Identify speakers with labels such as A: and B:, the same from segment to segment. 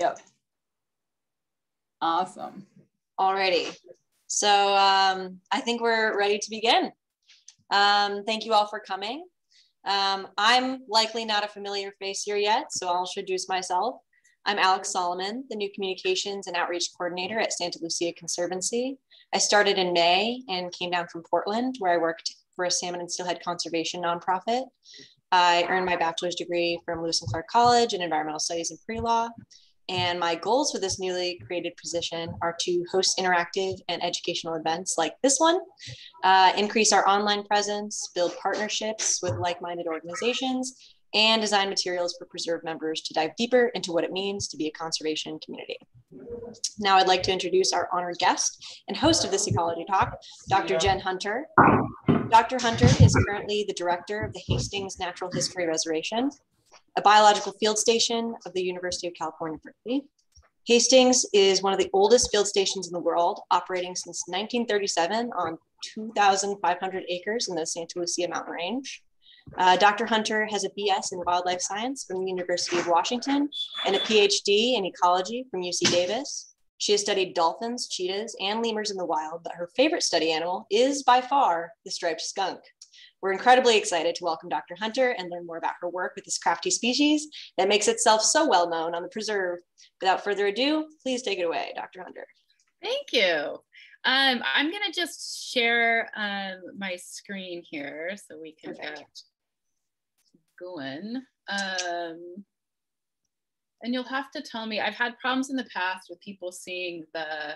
A: Yep. Awesome.
B: Alrighty. So um, I think we're ready to begin. Um, thank you all for coming. Um, I'm likely not a familiar face here yet, so I'll introduce myself. I'm Alex Solomon, the new communications and outreach coordinator at Santa Lucia Conservancy. I started in May and came down from Portland, where I worked for a salmon and steelhead conservation nonprofit. I earned my bachelor's degree from Lewis and Clark College in environmental studies and pre-law. And my goals for this newly created position are to host interactive and educational events like this one, uh, increase our online presence, build partnerships with like minded organizations, and design materials for preserve members to dive deeper into what it means to be a conservation community. Now I'd like to introduce our honored guest and host of this ecology talk, Dr. Jen Hunter. Dr. Hunter is currently the director of the Hastings Natural History Reservation, a biological field station of the University of California, Berkeley. Hastings is one of the oldest field stations in the world, operating since 1937 on 2,500 acres in the Santa Lucia mountain range. Uh, Dr. Hunter has a BS in wildlife science from the University of Washington and a PhD in ecology from UC Davis. She has studied dolphins, cheetahs, and lemurs in the wild, but her favorite study animal is by far the striped skunk. We're incredibly excited to welcome Dr. Hunter and learn more about her work with this crafty species that makes itself so well known on the preserve. Without further ado, please take it away, Dr. Hunter.
C: Thank you. Um, I'm gonna just share um, my screen here so we can Perfect. get going. Um, and you'll have to tell me, I've had problems in the past with people seeing the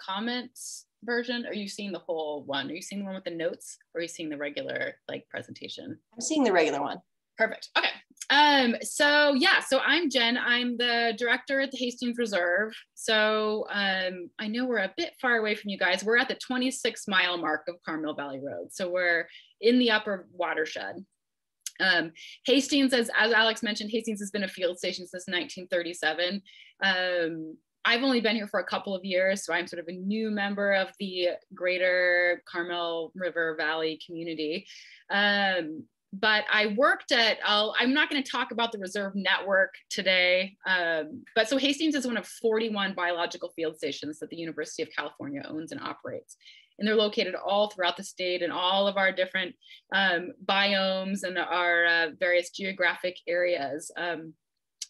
C: comments version? Are you seeing the whole one? Are you seeing the one with the notes or are you seeing the regular like presentation?
B: I'm seeing the regular one.
C: Perfect. Okay. Um, so yeah, so I'm Jen. I'm the director at the Hastings Reserve. So um, I know we're a bit far away from you guys. We're at the 26 mile mark of Carmel Valley Road. So we're in the upper watershed. Um, Hastings, as, as Alex mentioned, Hastings has been a field station since 1937. Um, I've only been here for a couple of years, so I'm sort of a new member of the greater Carmel River Valley community. Um, but I worked at, I'll, I'm not going to talk about the reserve network today, um, but so Hastings is one of 41 biological field stations that the University of California owns and operates. And they're located all throughout the state and all of our different um, biomes and our uh, various geographic areas. Um,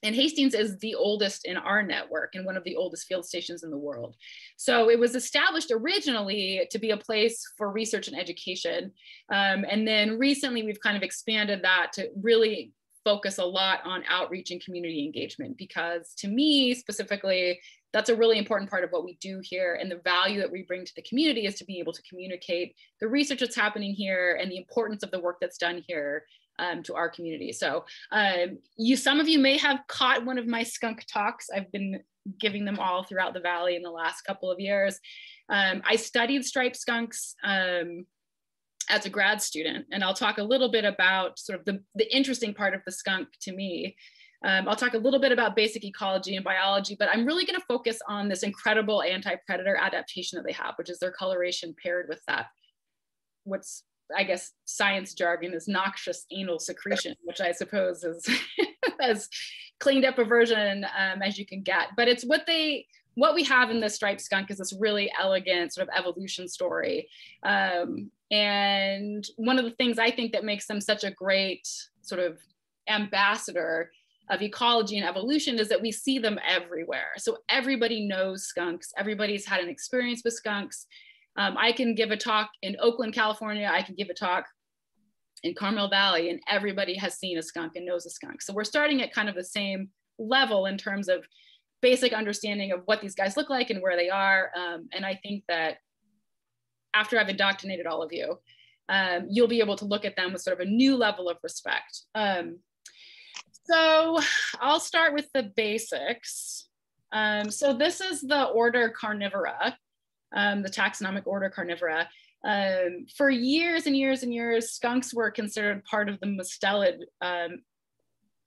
C: and Hastings is the oldest in our network and one of the oldest field stations in the world. So it was established originally to be a place for research and education. Um, and then recently we've kind of expanded that to really focus a lot on outreach and community engagement because to me specifically, that's a really important part of what we do here. And the value that we bring to the community is to be able to communicate the research that's happening here and the importance of the work that's done here um, to our community. So um, you, some of you may have caught one of my skunk talks. I've been giving them all throughout the valley in the last couple of years. Um, I studied striped skunks um, as a grad student, and I'll talk a little bit about sort of the, the interesting part of the skunk to me. Um, I'll talk a little bit about basic ecology and biology, but I'm really going to focus on this incredible anti-predator adaptation that they have, which is their coloration paired with that what's I guess science jargon is noxious anal secretion, which I suppose is as cleaned up a version um, as you can get. But it's what they what we have in the striped skunk is this really elegant sort of evolution story. Um, and one of the things I think that makes them such a great sort of ambassador of ecology and evolution is that we see them everywhere. So everybody knows skunks, everybody's had an experience with skunks. Um, I can give a talk in Oakland, California. I can give a talk in Carmel Valley, and everybody has seen a skunk and knows a skunk. So we're starting at kind of the same level in terms of basic understanding of what these guys look like and where they are. Um, and I think that after I've indoctrinated all of you, um, you'll be able to look at them with sort of a new level of respect. Um, so I'll start with the basics. Um, so this is the order Carnivora um, the taxonomic order Carnivora. Um, for years and years and years, skunks were considered part of the mustelid um,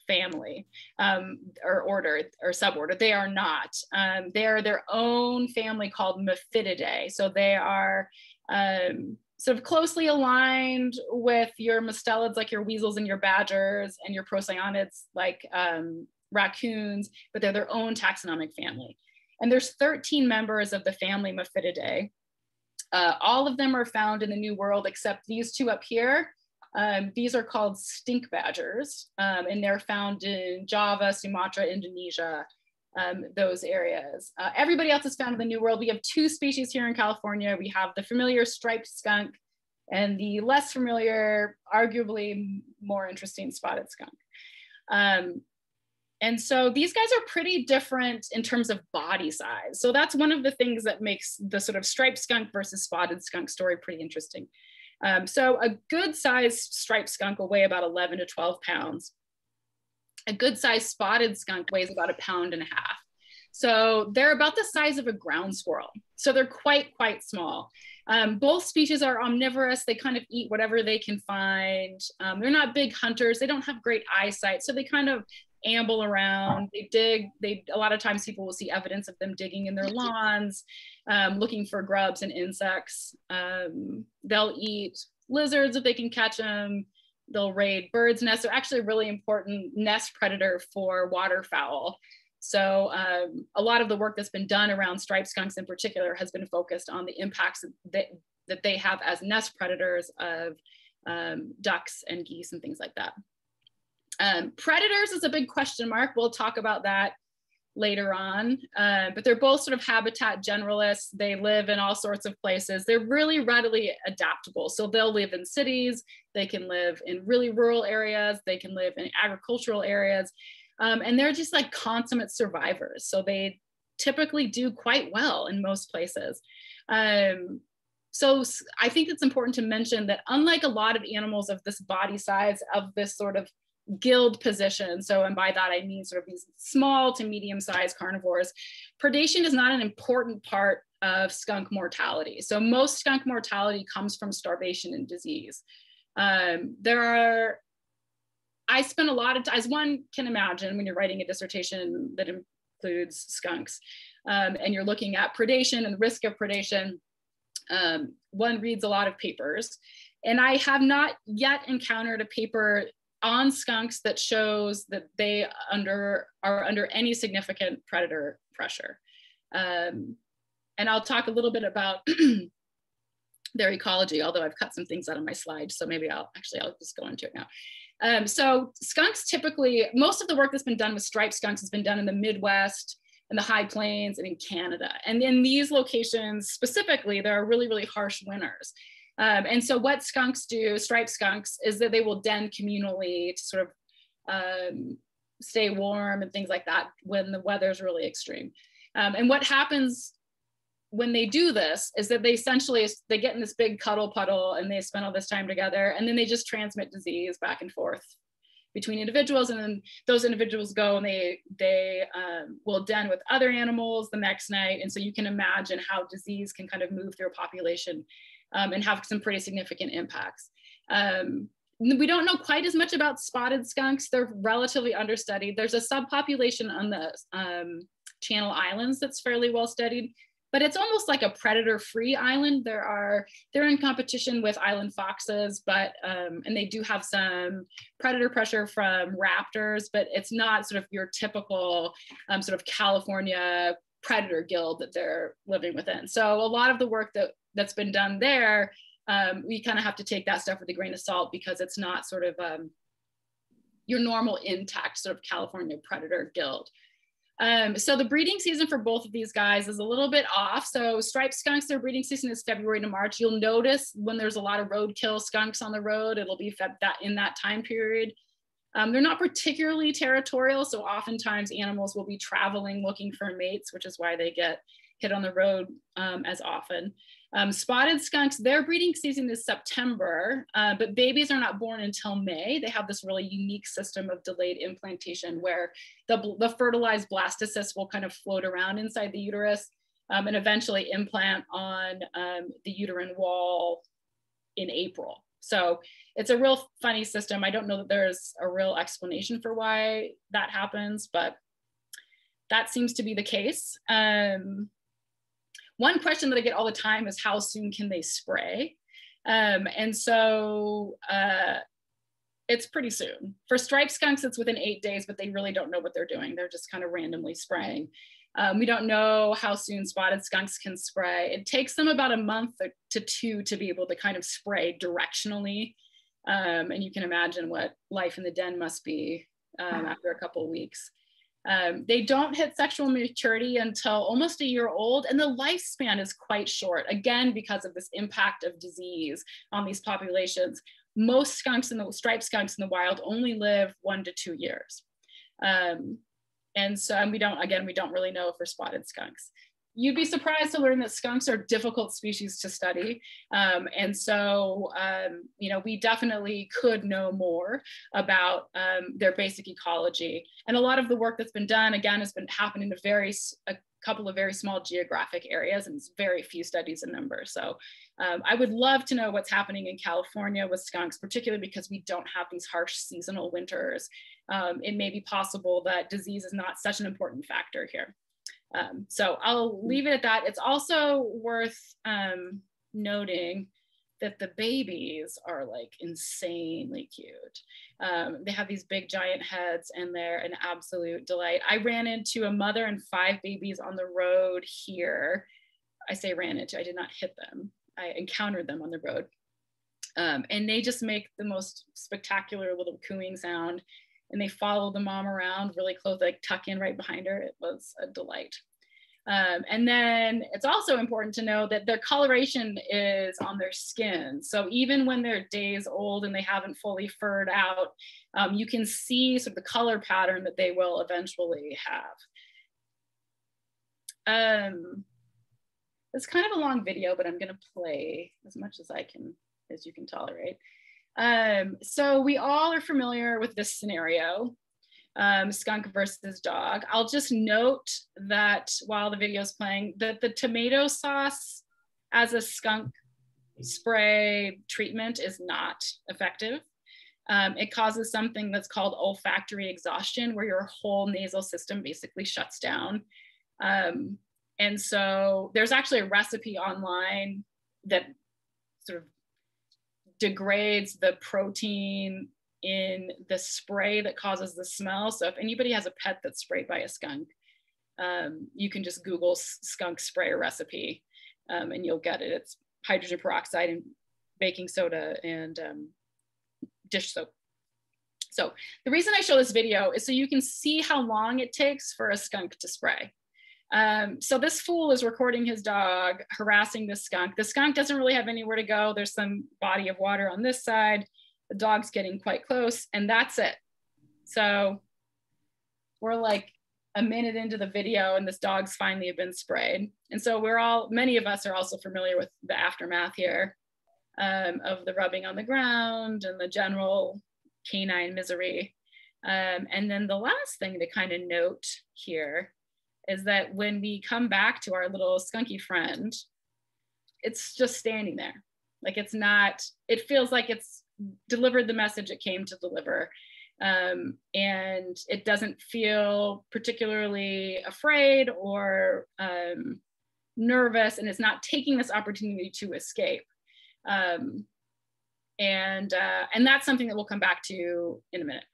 C: family um, or order or suborder. They are not. Um, they are their own family called Mephitidae. So they are um, sort of closely aligned with your mustelids, like your weasels and your badgers, and your procyonids, like raccoons, but they're their own taxonomic family. And there's 13 members of the family Mephitidae. Uh, all of them are found in the New World except these two up here. Um, these are called stink badgers, um, and they're found in Java, Sumatra, Indonesia, um, those areas. Uh, everybody else is found in the New World. We have two species here in California. We have the familiar striped skunk and the less familiar, arguably more interesting spotted skunk. And so these guys are pretty different in terms of body size. So that's one of the things that makes the sort of striped skunk versus spotted skunk story pretty interesting. Um, so a good sized striped skunk will weigh about 11 to 12 pounds. A good sized spotted skunk weighs about a pound and a half. So they're about the size of a ground squirrel. So they're quite, quite small. Um, both species are omnivorous. They kind of eat whatever they can find. Um, they're not big hunters. They don't have great eyesight. So they kind of amble around. They dig. They a lot of times people will see evidence of them digging in their lawns, um, looking for grubs and insects. Um, they'll eat lizards if they can catch them. They'll raid birds' nests. They're actually a really important nest predator for waterfowl. So um, a lot of the work that's been done around striped skunks in particular has been focused on the impacts that, that they have as nest predators of um, ducks and geese and things like that. Um, predators is a big question mark. We'll talk about that later on, uh, but they're both sort of habitat generalists. They live in all sorts of places. They're really readily adaptable. So they'll live in cities, they can live in really rural areas, they can live in agricultural areas. Um, and they're just like consummate survivors. So they typically do quite well in most places. Um, so I think it's important to mention that unlike a lot of animals of this body size, of this sort of guild position, so and by that I mean sort of these small to medium sized carnivores, predation is not an important part of skunk mortality. So most skunk mortality comes from starvation and disease. Um, there are I spent a lot of time, as one can imagine, when you're writing a dissertation that includes skunks, um, and you're looking at predation and risk of predation, um, one reads a lot of papers. And I have not yet encountered a paper on skunks that shows that they under are under any significant predator pressure. Um, and I'll talk a little bit about their ecology, although I've cut some things out of my slide. So maybe I'll actually, I'll just go into it now. Um, so skunks typically, most of the work that's been done with striped skunks has been done in the Midwest and the high plains and in Canada. And in these locations specifically, there are really, really harsh winters. Um, and so what skunks do, striped skunks, is that they will den communally to sort of um, stay warm and things like that when the weather's really extreme. Um, and what happens when they do this is that they essentially they get in this big cuddle puddle and they spend all this time together and then they just transmit disease back and forth between individuals and then those individuals go and they they um, will den with other animals the next night and so you can imagine how disease can kind of move through a population um, and have some pretty significant impacts um, we don't know quite as much about spotted skunks they're relatively understudied there's a subpopulation on the um, channel islands that's fairly well studied but it's almost like a predator free island. There are, they're in competition with island foxes, but, um, and they do have some predator pressure from raptors, but it's not sort of your typical um, sort of California predator guild that they're living within. So a lot of the work that that's been done there, um, we kind of have to take that stuff with a grain of salt because it's not sort of um, your normal intact sort of California predator guild. Um, so the breeding season for both of these guys is a little bit off. So striped skunks, their breeding season is February to March. You'll notice when there's a lot of roadkill skunks on the road, it'll be that in that time period. Um, they're not particularly territorial, so oftentimes animals will be traveling looking for mates, which is why they get hit on the road um, as often. Um, spotted skunks, their breeding season is September, uh, but babies are not born until May. They have this really unique system of delayed implantation where the, the fertilized blastocysts will kind of float around inside the uterus um, and eventually implant on um, the uterine wall in April. So it's a real funny system. I don't know that there's a real explanation for why that happens, but that seems to be the case. Um, one question that I get all the time is how soon can they spray? Um, and so uh, it's pretty soon. For striped skunks, it's within eight days, but they really don't know what they're doing. They're just kind of randomly spraying. Um, we don't know how soon spotted skunks can spray. It takes them about a month to two to be able to kind of spray directionally. Um, and you can imagine what life in the den must be um, after a couple of weeks. Um, they don't hit sexual maturity until almost a year old, and the lifespan is quite short, again, because of this impact of disease on these populations. Most skunks in the striped skunks in the wild only live one to two years. Um, and so, and we don't, again, we don't really know for spotted skunks you'd be surprised to learn that skunks are difficult species to study. Um, and so, um, you know, we definitely could know more about um, their basic ecology. And a lot of the work that's been done, again, has been happening in a very, a couple of very small geographic areas and it's very few studies in number. So um, I would love to know what's happening in California with skunks, particularly because we don't have these harsh seasonal winters. Um, it may be possible that disease is not such an important factor here. Um, so I'll leave it at that. It's also worth um, noting that the babies are like insanely cute. Um, they have these big giant heads and they're an absolute delight. I ran into a mother and five babies on the road here. I say ran into, I did not hit them. I encountered them on the road. Um, and they just make the most spectacular little cooing sound and they follow the mom around really close, like tuck in right behind her. It was a delight. Um, and then it's also important to know that their coloration is on their skin. So even when they're days old and they haven't fully furred out, um, you can see sort of the color pattern that they will eventually have. Um, it's kind of a long video, but I'm gonna play as much as I can, as you can tolerate. Um, so we all are familiar with this scenario, um, skunk versus dog. I'll just note that while the video is playing, that the tomato sauce as a skunk spray treatment is not effective. Um, it causes something that's called olfactory exhaustion, where your whole nasal system basically shuts down. Um, and so there's actually a recipe online that sort of degrades the protein in the spray that causes the smell. So if anybody has a pet that's sprayed by a skunk, um, you can just Google skunk spray recipe um, and you'll get it. It's hydrogen peroxide and baking soda and um, dish soap. So the reason I show this video is so you can see how long it takes for a skunk to spray. Um, so this fool is recording his dog harassing the skunk. The skunk doesn't really have anywhere to go. There's some body of water on this side. The dog's getting quite close and that's it. So we're like a minute into the video and this dog's finally been sprayed. And so we're all, many of us are also familiar with the aftermath here um, of the rubbing on the ground and the general canine misery. Um, and then the last thing to kind of note here is that when we come back to our little skunky friend, it's just standing there. Like it's not, it feels like it's delivered the message it came to deliver. Um, and it doesn't feel particularly afraid or um, nervous, and it's not taking this opportunity to escape. Um, and uh, and that's something that we'll come back to in a minute.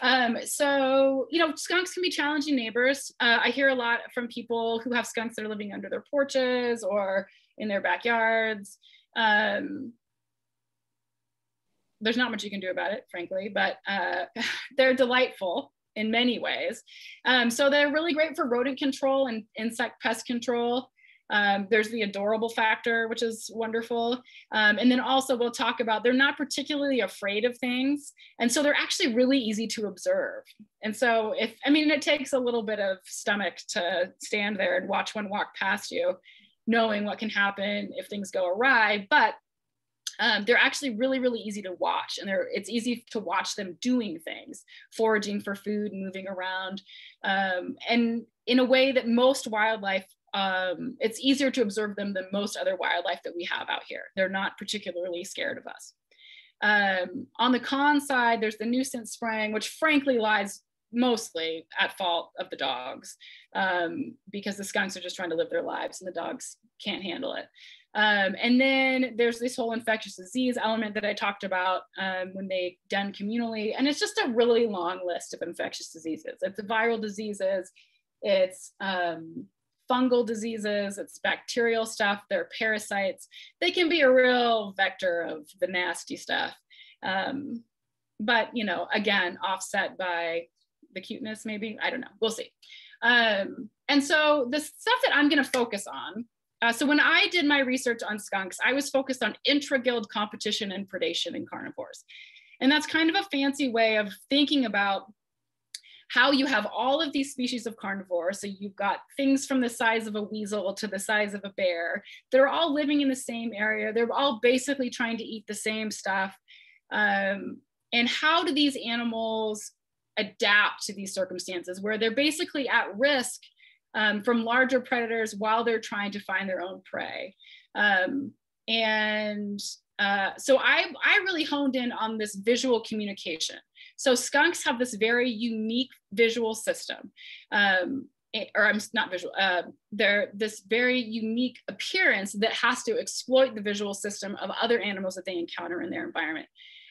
C: Um, so, you know, skunks can be challenging neighbors. Uh, I hear a lot from people who have skunks that are living under their porches or in their backyards. Um, there's not much you can do about it, frankly, but uh, they're delightful in many ways. Um, so they're really great for rodent control and insect pest control. Um, there's the adorable factor, which is wonderful. Um, and then also we'll talk about they're not particularly afraid of things. And so they're actually really easy to observe. And so if, I mean, it takes a little bit of stomach to stand there and watch one walk past you, knowing what can happen if things go awry, but um, they're actually really, really easy to watch. And they're, it's easy to watch them doing things, foraging for food, moving around, um, and in a way that most wildlife um, it's easier to observe them than most other wildlife that we have out here. They're not particularly scared of us. Um, on the con side, there's the nuisance spraying, which frankly lies mostly at fault of the dogs um, because the skunks are just trying to live their lives and the dogs can't handle it. Um, and then there's this whole infectious disease element that I talked about um, when they done communally. And it's just a really long list of infectious diseases. It's viral diseases, it's um, fungal diseases, it's bacterial stuff, they're parasites. They can be a real vector of the nasty stuff. Um, but, you know, again, offset by the cuteness, maybe. I don't know. We'll see. Um, and so the stuff that I'm going to focus on. Uh, so when I did my research on skunks, I was focused on intra-guild competition and predation in carnivores. And that's kind of a fancy way of thinking about how you have all of these species of carnivores. So you've got things from the size of a weasel to the size of a bear. They're all living in the same area. They're all basically trying to eat the same stuff. Um, and how do these animals adapt to these circumstances where they're basically at risk um, from larger predators while they're trying to find their own prey? Um, and uh, so I, I really honed in on this visual communication. So skunks have this very unique visual system. Um, or I'm not visual, uh, they're this very unique appearance that has to exploit the visual system of other animals that they encounter in their environment.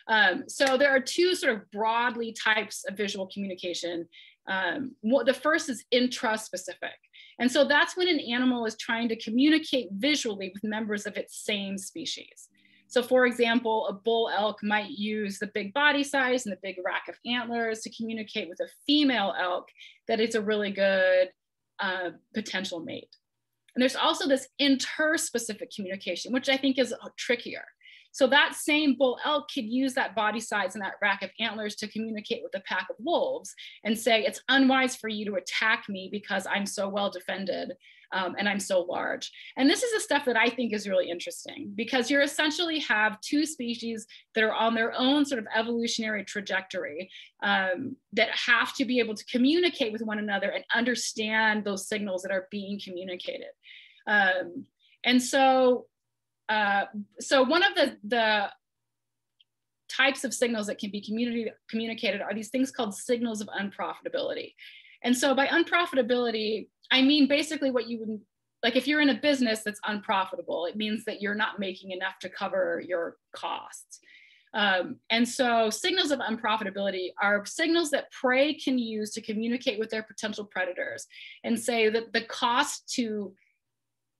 C: Um, so there are two sort of broadly types of visual communication. Um, the first is intraspecific. And so that's when an animal is trying to communicate visually with members of its same species. So for example, a bull elk might use the big body size and the big rack of antlers to communicate with a female elk that it's a really good uh, potential mate. And there's also this interspecific communication, which I think is trickier. So that same bull elk could use that body size and that rack of antlers to communicate with a pack of wolves and say, it's unwise for you to attack me because I'm so well defended um, and I'm so large. And this is the stuff that I think is really interesting because you essentially have two species that are on their own sort of evolutionary trajectory um, that have to be able to communicate with one another and understand those signals that are being communicated. Um, and so, uh, so one of the, the types of signals that can be communicated are these things called signals of unprofitability. And so by unprofitability, I mean basically what you would like if you're in a business that's unprofitable, it means that you're not making enough to cover your costs. Um, and so signals of unprofitability are signals that prey can use to communicate with their potential predators and say that the cost to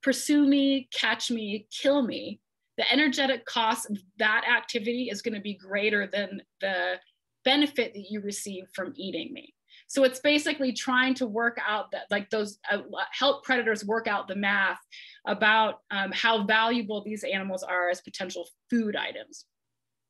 C: pursue me, catch me, kill me, the energetic cost of that activity is going to be greater than the benefit that you receive from eating me. So it's basically trying to work out that, like those, uh, help predators work out the math about um, how valuable these animals are as potential food items.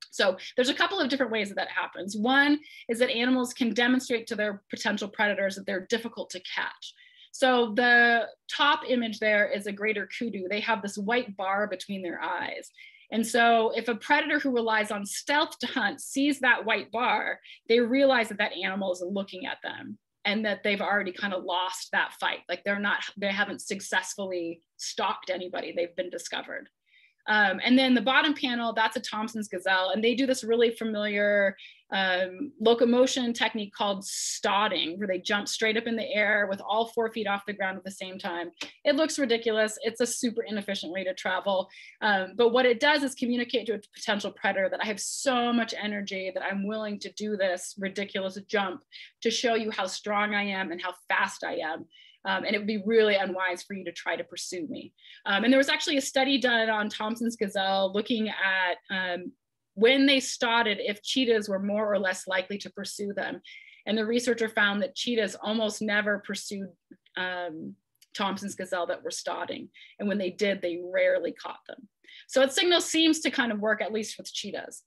C: So there's a couple of different ways that that happens. One is that animals can demonstrate to their potential predators that they're difficult to catch. So the top image there is a greater kudu. They have this white bar between their eyes. And so if a predator who relies on stealth to hunt sees that white bar, they realize that that animal is looking at them and that they've already kind of lost that fight. Like they're not, they haven't successfully stalked anybody, they've been discovered. Um, and then the bottom panel, that's a Thomson's gazelle. And they do this really familiar um, locomotion technique called stotting, where they jump straight up in the air with all four feet off the ground at the same time. It looks ridiculous. It's a super inefficient way to travel. Um, but what it does is communicate to a potential predator that I have so much energy that I'm willing to do this ridiculous jump to show you how strong I am and how fast I am. Um, and it would be really unwise for you to try to pursue me. Um, and there was actually a study done on Thomson's gazelle looking at um, when they started if cheetahs were more or less likely to pursue them. And the researcher found that cheetahs almost never pursued um, Thomson's gazelle that were stotting. And when they did, they rarely caught them. So its signal seems to kind of work at least with cheetahs.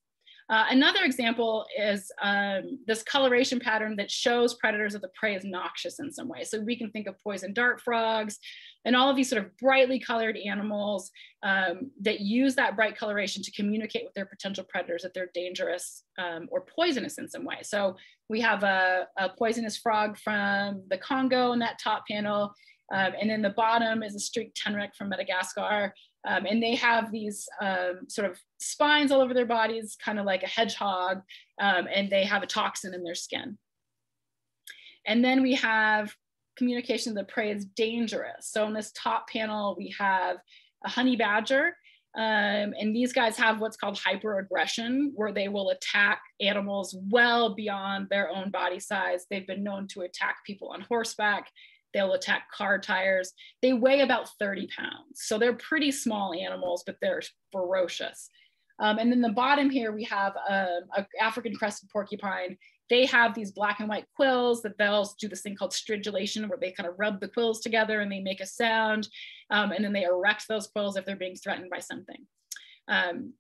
C: Uh, another example is um, this coloration pattern that shows predators of the prey as noxious in some way. So we can think of poison dart frogs and all of these sort of brightly colored animals um, that use that bright coloration to communicate with their potential predators that they're dangerous um, or poisonous in some way. So we have a, a, poisonous frog from the Congo in that top panel. Um, and then the bottom is a streaked tenrec from Madagascar. Um, and they have these um, sort of spines all over their bodies, kind of like a hedgehog, um, and they have a toxin in their skin. And then we have communication the prey is dangerous. So in this top panel, we have a honey badger. Um, and these guys have what's called hyperaggression, where they will attack animals well beyond their own body size. They've been known to attack people on horseback. They'll attack car tires. They weigh about 30 pounds. So they're pretty small animals, but they're ferocious. Um, and then the bottom here, we have um, a, African crested porcupine. They have these black and white quills that they'll do this thing called stridulation, where they kind of rub the quills together and they make a sound. Um, and then they erect those quills if they're being threatened by something. Um,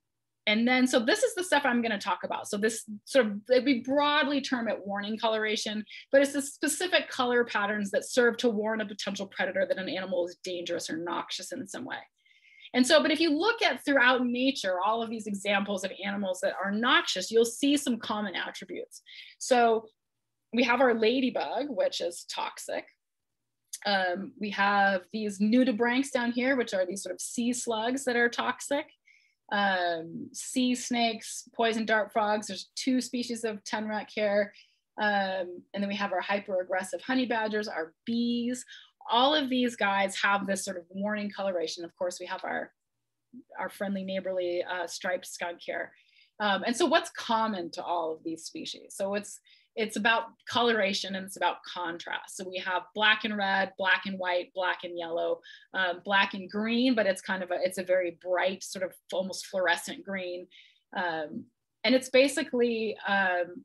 C: and then, so this is the stuff I'm going to talk about. So this sort of, we broadly term it warning coloration, but it's the specific color patterns that serve to warn a potential predator that an animal is dangerous or noxious in some way. And so, but if you look at throughout nature, all of these examples of animals that are noxious, you'll see some common attributes. So we have our ladybug, which is toxic. Um, we have these nudibranchs down here, which are these sort of sea slugs that are toxic. Um, sea snakes, poison dart frogs. There's two species of tenrec here. Um, and then we have our hyper aggressive honey badgers, our bees. All of these guys have this sort of warning coloration. Of course, we have our, our friendly neighborly uh, striped skunk here. Um, and so what's common to all of these species? So it's it's about coloration and it's about contrast. So we have black and red, black and white, black and yellow, um, black and green, but it's kind of a, it's a very bright sort of almost fluorescent green. Um, and it's basically um,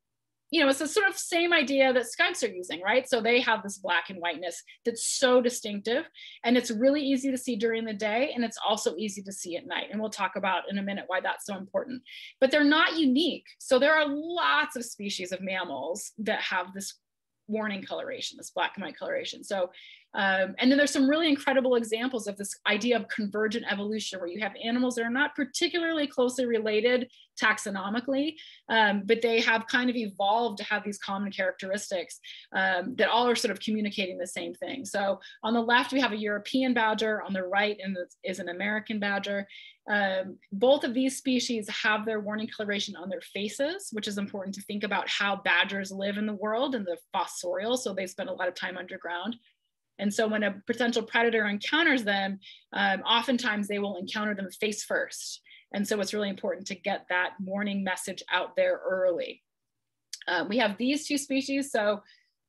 C: you know, it's the sort of same idea that skunks are using, right? So they have this black and whiteness that's so distinctive and it's really easy to see during the day and it's also easy to see at night. And we'll talk about in a minute why that's so important. But they're not unique. So there are lots of species of mammals that have this warning coloration, this black and white coloration. So um, and then there's some really incredible examples of this idea of convergent evolution, where you have animals that are not particularly closely related taxonomically, um, but they have kind of evolved to have these common characteristics um, that all are sort of communicating the same thing. So on the left, we have a European badger, on the right is an American badger. Um, both of these species have their warning coloration on their faces, which is important to think about how badgers live in the world and the fossorial. So they spend a lot of time underground. And so when a potential predator encounters them, um, oftentimes they will encounter them face first. And so it's really important to get that warning message out there early. Uh, we have these two species. So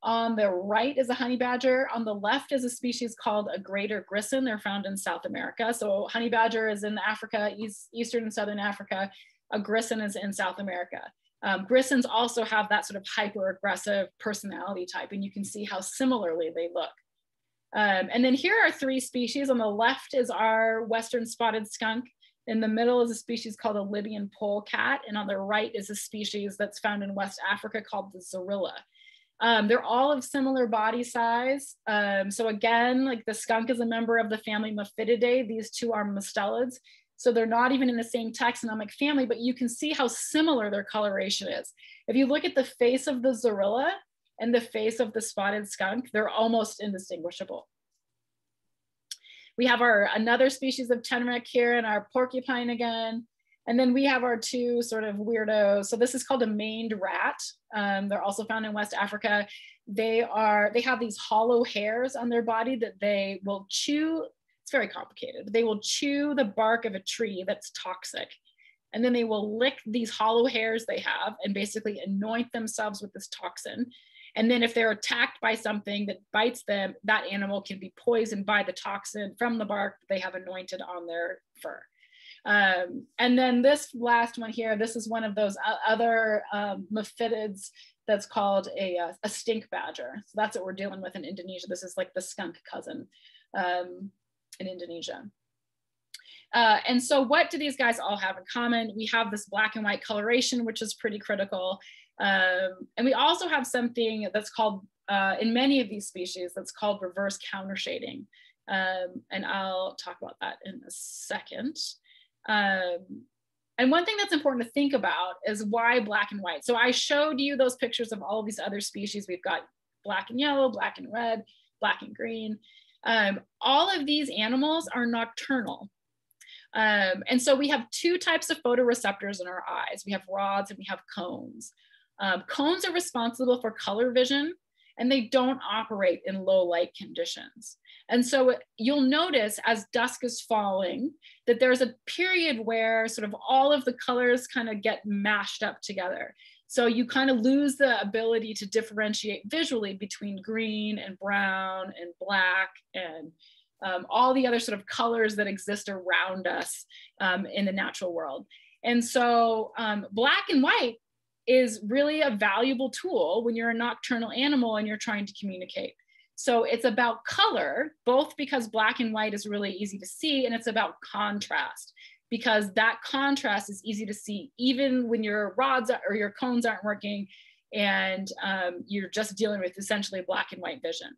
C: on the right is a honey badger. On the left is a species called a greater grison. They're found in South America. So honey badger is in Africa, east, Eastern and Southern Africa. A grison is in South America. Um, grisons also have that sort of hyper aggressive personality type, and you can see how similarly they look. Um, and then here are three species. On the left is our western spotted skunk. In the middle is a species called a Libyan polecat. And on the right is a species that's found in West Africa called the zorilla. Um, they're all of similar body size. Um, so again, like the skunk is a member of the family Mephitidae. These two are mustelids. So they're not even in the same taxonomic family, but you can see how similar their coloration is. If you look at the face of the zorilla, and the face of the spotted skunk, they're almost indistinguishable. We have our another species of tenrec here and our porcupine again. And then we have our two sort of weirdos. So this is called a maned rat. Um, they're also found in West Africa. They are, they have these hollow hairs on their body that they will chew. It's very complicated. They will chew the bark of a tree that's toxic. And then they will lick these hollow hairs they have and basically anoint themselves with this toxin. And then if they're attacked by something that bites them, that animal can be poisoned by the toxin from the bark that they have anointed on their fur. Um, and then this last one here, this is one of those other um, mephitids that's called a, uh, a stink badger. So that's what we're dealing with in Indonesia. This is like the skunk cousin um, in Indonesia. Uh, and so what do these guys all have in common? We have this black and white coloration, which is pretty critical. Um, and we also have something that's called, uh, in many of these species, that's called reverse counter shading. Um, and I'll talk about that in a second. Um, and one thing that's important to think about is why black and white. So I showed you those pictures of all of these other species. We've got black and yellow, black and red, black and green. Um, all of these animals are nocturnal. Um, and so we have two types of photoreceptors in our eyes. We have rods and we have cones. Um, cones are responsible for color vision and they don't operate in low light conditions. And so you'll notice as dusk is falling that there's a period where sort of all of the colors kind of get mashed up together. So you kind of lose the ability to differentiate visually between green and brown and black and um, all the other sort of colors that exist around us um, in the natural world. And so um, black and white is really a valuable tool when you're a nocturnal animal and you're trying to communicate. So it's about color, both because black and white is really easy to see, and it's about contrast because that contrast is easy to see even when your rods or your cones aren't working and um, you're just dealing with essentially black and white vision.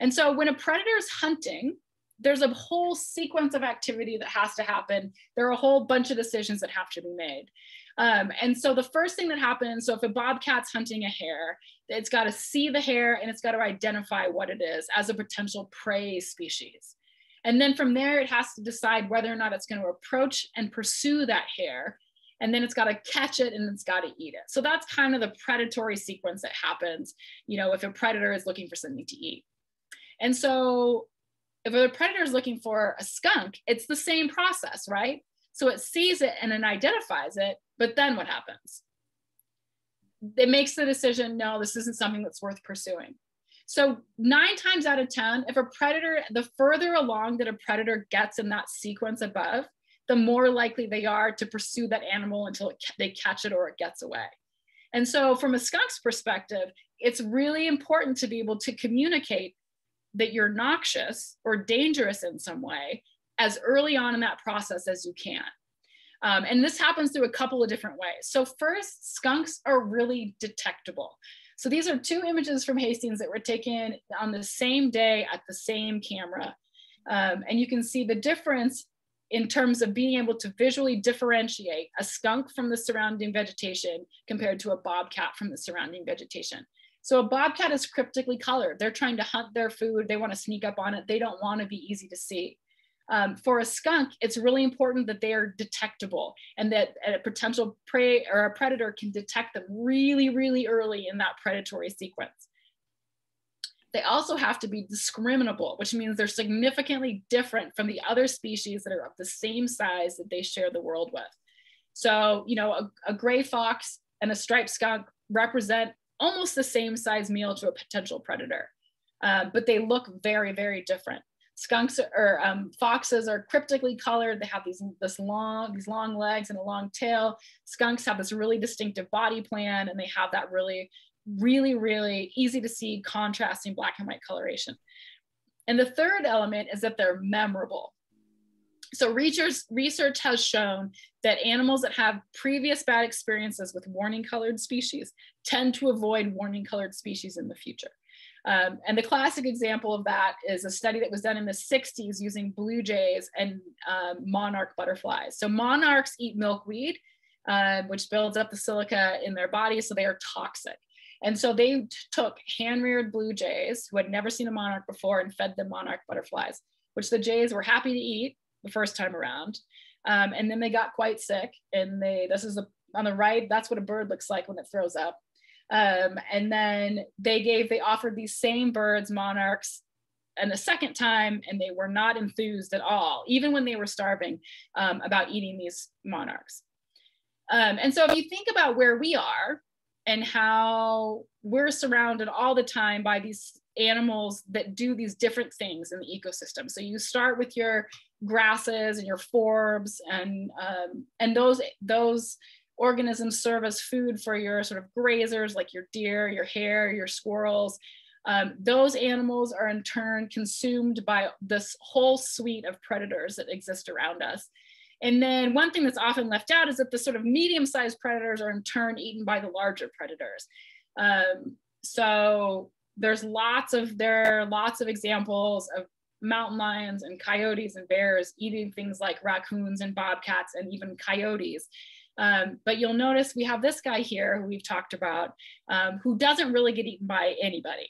C: And so when a predator is hunting, there's a whole sequence of activity that has to happen. There are a whole bunch of decisions that have to be made. Um, and so the first thing that happens, so if a bobcat's hunting a hare, it's got to see the hare and it's got to identify what it is as a potential prey species. And then from there, it has to decide whether or not it's going to approach and pursue that hare. And then it's got to catch it and it's got to eat it. So that's kind of the predatory sequence that happens, you know, if a predator is looking for something to eat. And so if a predator is looking for a skunk, it's the same process, right? So it sees it and it identifies it, but then what happens? It makes the decision, no, this isn't something that's worth pursuing. So nine times out of 10, if a predator, the further along that a predator gets in that sequence above, the more likely they are to pursue that animal until it, they catch it or it gets away. And so from a skunk's perspective, it's really important to be able to communicate that you're noxious or dangerous in some way as early on in that process as you can. Um, and this happens through a couple of different ways. So first, skunks are really detectable. So these are two images from Hastings that were taken on the same day at the same camera. Um, and you can see the difference in terms of being able to visually differentiate a skunk from the surrounding vegetation compared to a bobcat from the surrounding vegetation. So a bobcat is cryptically colored. They're trying to hunt their food. They want to sneak up on it. They don't want to be easy to see. Um, for a skunk, it's really important that they are detectable and that a potential prey or a predator can detect them really, really early in that predatory sequence. They also have to be discriminable, which means they're significantly different from the other species that are of the same size that they share the world with. So, you know, a, a gray fox and a striped skunk represent almost the same size meal to a potential predator, uh, but they look very, very different. Skunks or um, foxes are cryptically colored. They have these this long these long legs and a long tail. Skunks have this really distinctive body plan, and they have that really, really, really easy to see contrasting black and white coloration. And the third element is that they're memorable. So research, research has shown that animals that have previous bad experiences with warning colored species tend to avoid warning colored species in the future. Um, and the classic example of that is a study that was done in the 60s using blue jays and um, monarch butterflies. So monarchs eat milkweed, uh, which builds up the silica in their bodies, so they are toxic. And so they took hand-reared blue jays who had never seen a monarch before and fed them monarch butterflies, which the jays were happy to eat the first time around. Um, and then they got quite sick and they, this is on the right, that's what a bird looks like when it throws up. Um, and then they gave, they offered these same birds, monarchs, and a second time, and they were not enthused at all, even when they were starving, um, about eating these monarchs. Um, and so if you think about where we are and how we're surrounded all the time by these animals that do these different things in the ecosystem. So you start with your grasses and your forbs and um, and those those organisms serve as food for your sort of grazers like your deer, your hare, your squirrels. Um, those animals are in turn consumed by this whole suite of predators that exist around us. And then one thing that's often left out is that the sort of medium-sized predators are in turn eaten by the larger predators. Um, so there's lots of there are lots of examples of mountain lions and coyotes and bears eating things like raccoons and bobcats and even coyotes. Um, but you'll notice we have this guy here who we've talked about um, who doesn't really get eaten by anybody.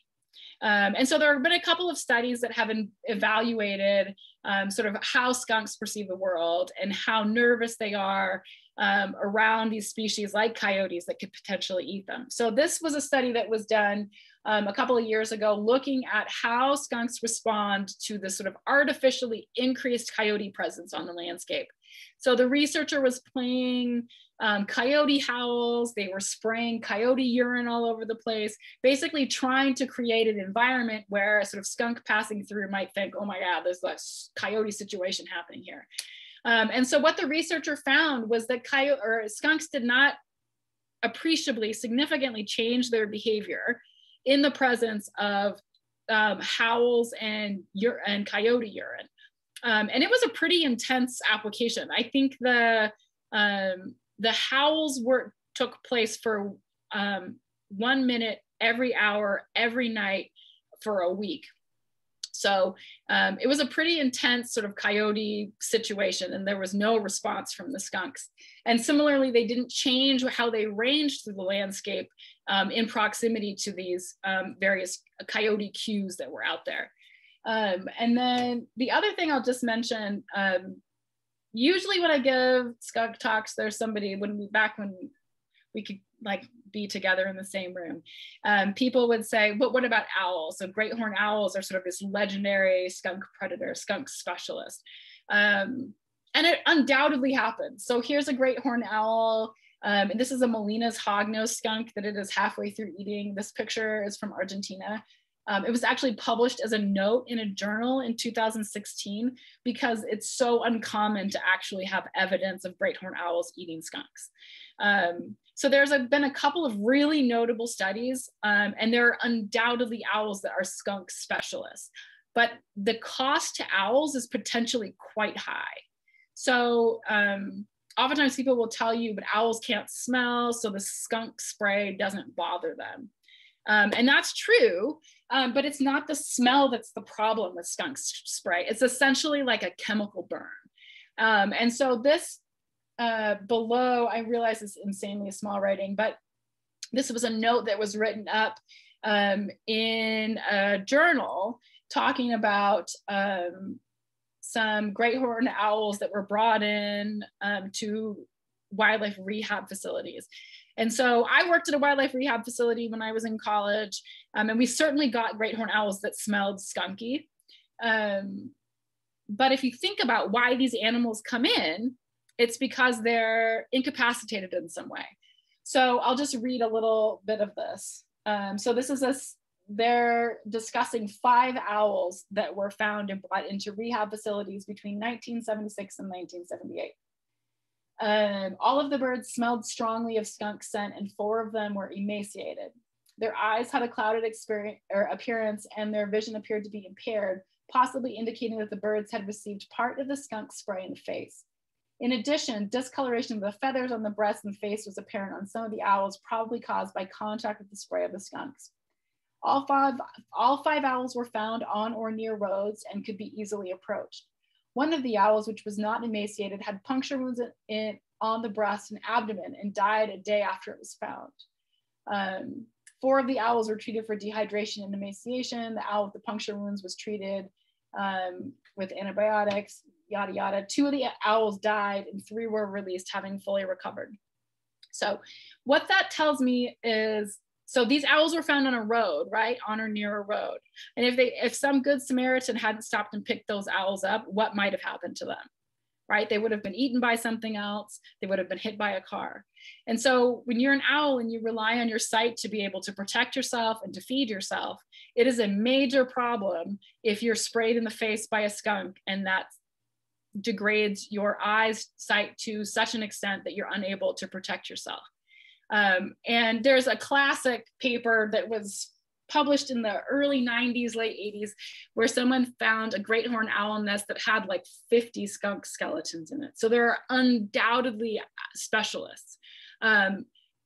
C: Um, and so there have been a couple of studies that have evaluated um, sort of how skunks perceive the world and how nervous they are um, around these species like coyotes that could potentially eat them. So this was a study that was done um, a couple of years ago looking at how skunks respond to the sort of artificially increased coyote presence on the landscape. So the researcher was playing um, coyote howls, they were spraying coyote urine all over the place, basically trying to create an environment where a sort of skunk passing through might think, oh my God, there's this coyote situation happening here. Um, and so what the researcher found was that coyote or skunks did not appreciably, significantly change their behavior in the presence of um, howls and, and coyote urine. Um, and it was a pretty intense application. I think the um, the howls were took place for um, one minute every hour, every night for a week. So um, it was a pretty intense sort of coyote situation, and there was no response from the skunks. And similarly, they didn't change how they ranged through the landscape um, in proximity to these um, various coyote cues that were out there. Um, and then the other thing I'll just mention, um, usually when I give skunk talks, there's somebody when we back when we could like be together in the same room. Um, people would say, but what about owls? So great horn owls are sort of this legendary skunk predator, skunk specialist. Um, and it undoubtedly happens. So here's a great horn owl. Um, and this is a Molina's hognose skunk that it is halfway through eating. This picture is from Argentina. Um, it was actually published as a note in a journal in 2016 because it's so uncommon to actually have evidence of great horn owls eating skunks. Um, so there's a, been a couple of really notable studies, um, and there are undoubtedly owls that are skunk specialists, but the cost to owls is potentially quite high. So um, oftentimes people will tell you, but owls can't smell, so the skunk spray doesn't bother them. Um, and that's true, um, but it's not the smell that's the problem with skunk spray. It's essentially like a chemical burn. Um, and so this uh, below, I realize it's insanely small writing, but this was a note that was written up um, in a journal talking about um, some great horned owls that were brought in um, to wildlife rehab facilities. And so I worked at a wildlife rehab facility when I was in college, um, and we certainly got great horned owls that smelled skunky. Um, but if you think about why these animals come in, it's because they're incapacitated in some way. So I'll just read a little bit of this. Um, so this is a, they're discussing five owls that were found and brought into rehab facilities between 1976 and 1978. Um, all of the birds smelled strongly of skunk scent and four of them were emaciated. Their eyes had a clouded experience, or appearance and their vision appeared to be impaired, possibly indicating that the birds had received part of the skunk spray in the face. In addition, discoloration of the feathers on the breast and face was apparent on some of the owls, probably caused by contact with the spray of the skunks. All five, all five owls were found on or near roads and could be easily approached. One of the owls, which was not emaciated, had puncture wounds in, in, on the breast and abdomen and died a day after it was found. Um, four of the owls were treated for dehydration and emaciation. The owl with the puncture wounds was treated um, with antibiotics yada yada. Two of the owls died and three were released having fully recovered. So what that tells me is so these owls were found on a road, right? On or near a road. And if they if some good Samaritan hadn't stopped and picked those owls up, what might have happened to them? Right? They would have been eaten by something else. They would have been hit by a car. And so when you're an owl and you rely on your sight to be able to protect yourself and to feed yourself, it is a major problem if you're sprayed in the face by a skunk and that degrades your eyes sight to such an extent that you're unable to protect yourself. Um, and there's a classic paper that was published in the early 90s, late 80s, where someone found a great horn owl nest that had like 50 skunk skeletons in it. So there are undoubtedly specialists. Um,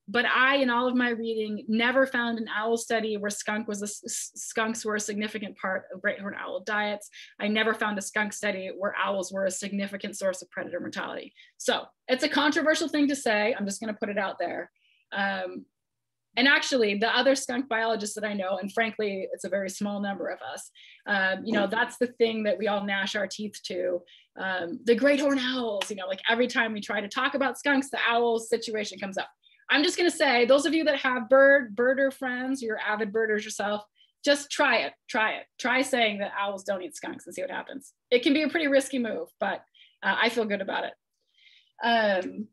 C: but I, in all of my reading, never found an owl study where skunk was a, skunks were a significant part of great horned owl diets. I never found a skunk study where owls were a significant source of predator mortality. So it's a controversial thing to say. I'm just going to put it out there. Um, and actually, the other skunk biologists that I know, and frankly, it's a very small number of us, um, you know, that's the thing that we all gnash our teeth to. Um, the great horned owls, you know, like every time we try to talk about skunks, the owls situation comes up. I'm just gonna say, those of you that have bird birder friends, you're avid birders yourself, just try it, try it. Try saying that owls don't eat skunks and see what happens. It can be a pretty risky move, but uh, I feel good about it. Um,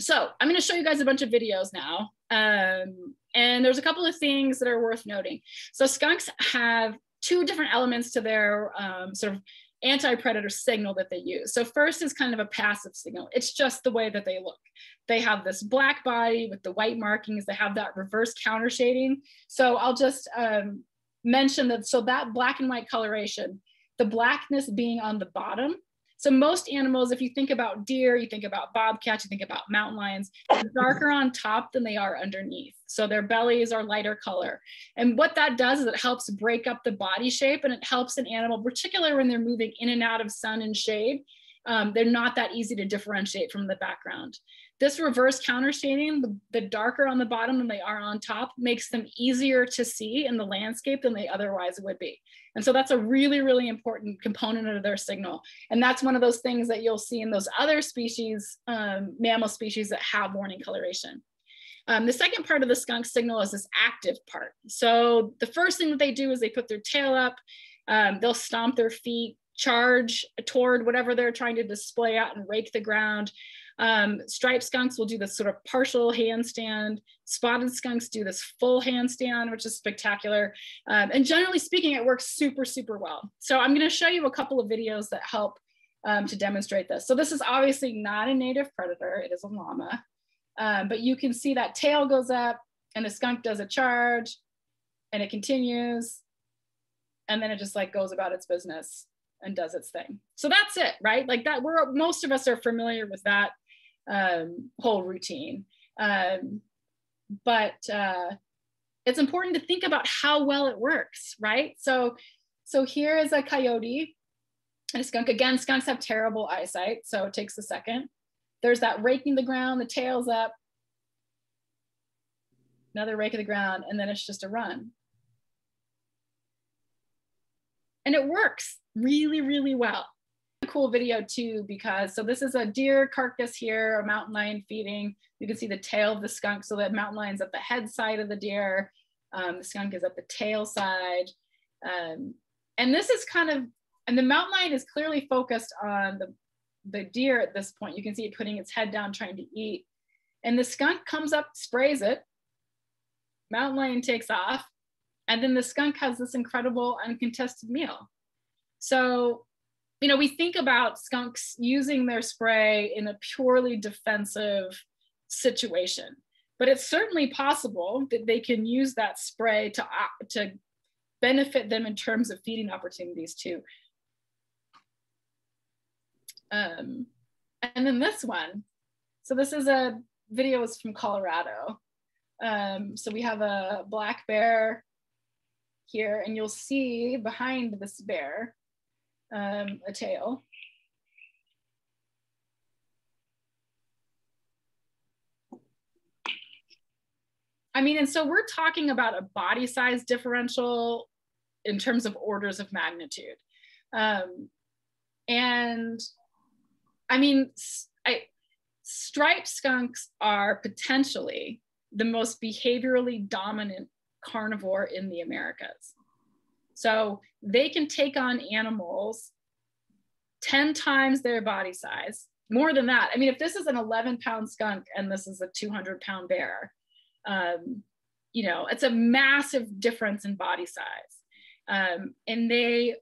C: so I'm gonna show you guys a bunch of videos now. Um, and there's a couple of things that are worth noting. So skunks have two different elements to their um, sort of anti-predator signal that they use. So first is kind of a passive signal. It's just the way that they look. They have this black body with the white markings. They have that reverse counter shading. So I'll just um, mention that, so that black and white coloration, the blackness being on the bottom so most animals, if you think about deer, you think about bobcats, you think about mountain lions, they're darker on top than they are underneath. So their bellies are lighter color. And what that does is it helps break up the body shape and it helps an animal, particularly when they're moving in and out of sun and shade, um, they're not that easy to differentiate from the background. This reverse counter shading, the, the, darker on the bottom than they are on top, makes them easier to see in the landscape than they otherwise would be. And so that's a really, really important component of their signal. And that's one of those things that you'll see in those other species, um, mammal species that have warning coloration. Um, the second part of the skunk signal is this active part. So the first thing that they do is they put their tail up, um, they'll stomp their feet, charge toward whatever they're trying to display out and rake the ground. Um, striped skunks will do this sort of partial handstand. Spotted skunks do this full handstand, which is spectacular. Um, and generally speaking, it works super, super well. So I'm gonna show you a couple of videos that help um, to demonstrate this. So this is obviously not a native predator, it is a llama. Um, but you can see that tail goes up and the skunk does a charge and it continues and then it just like goes about its business and does its thing. So that's it, right? Like that, we're most of us are familiar with that um, whole routine. Um, but uh, it's important to think about how well it works, right? So, so here is a coyote and a skunk. Again, skunks have terrible eyesight, so it takes a second. There's that raking the ground, the tail's up, another rake of the ground, and then it's just a run. And it works really, really well cool video too because so this is a deer carcass here, a mountain lion feeding. You can see the tail of the skunk. So that mountain lion's at the head side of the deer. Um, the skunk is at the tail side. Um, and this is kind of, and the mountain lion is clearly focused on the, the deer at this point. You can see it putting its head down trying to eat. And the skunk comes up, sprays it. Mountain lion takes off. And then the skunk has this incredible uncontested meal. So you know, we think about skunks using their spray in a purely defensive situation, but it's certainly possible that they can use that spray to, uh, to benefit them in terms of feeding opportunities too. Um, and then this one, so this is a video is from Colorado. Um, so we have a black bear here and you'll see behind this bear, um, a tail. I mean, and so we're talking about a body size differential in terms of orders of magnitude. Um, and I mean, I, striped skunks are potentially the most behaviorally dominant carnivore in the Americas. So they can take on animals 10 times their body size, more than that. I mean, if this is an 11 pound skunk and this is a 200 pound bear, um, you know, it's a massive difference in body size. Um, and they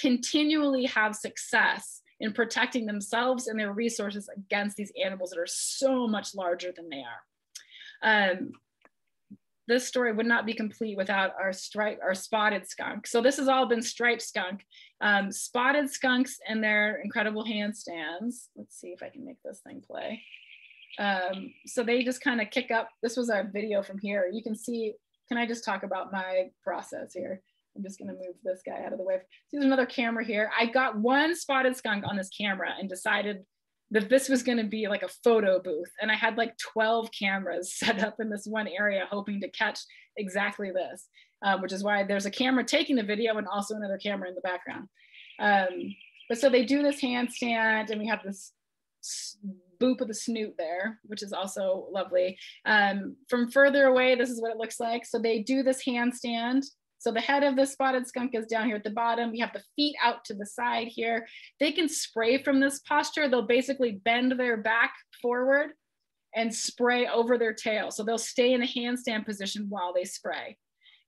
C: continually have success in protecting themselves and their resources against these animals that are so much larger than they are. Um, this story would not be complete without our stripe, our spotted skunk. So this has all been striped skunk. Um, spotted skunks and their incredible handstands. Let's see if I can make this thing play. Um, so they just kind of kick up. This was our video from here. You can see, can I just talk about my process here? I'm just gonna move this guy out of the way. See, there's another camera here. I got one spotted skunk on this camera and decided that this was going to be like a photo booth. And I had like 12 cameras set up in this one area, hoping to catch exactly this, um, which is why there's a camera taking the video and also another camera in the background. Um, but so they do this handstand and we have this boop of the snoot there, which is also lovely. Um, from further away, this is what it looks like. So they do this handstand. So the head of the spotted skunk is down here at the bottom. We have the feet out to the side here. They can spray from this posture. They'll basically bend their back forward and spray over their tail. So they'll stay in a handstand position while they spray.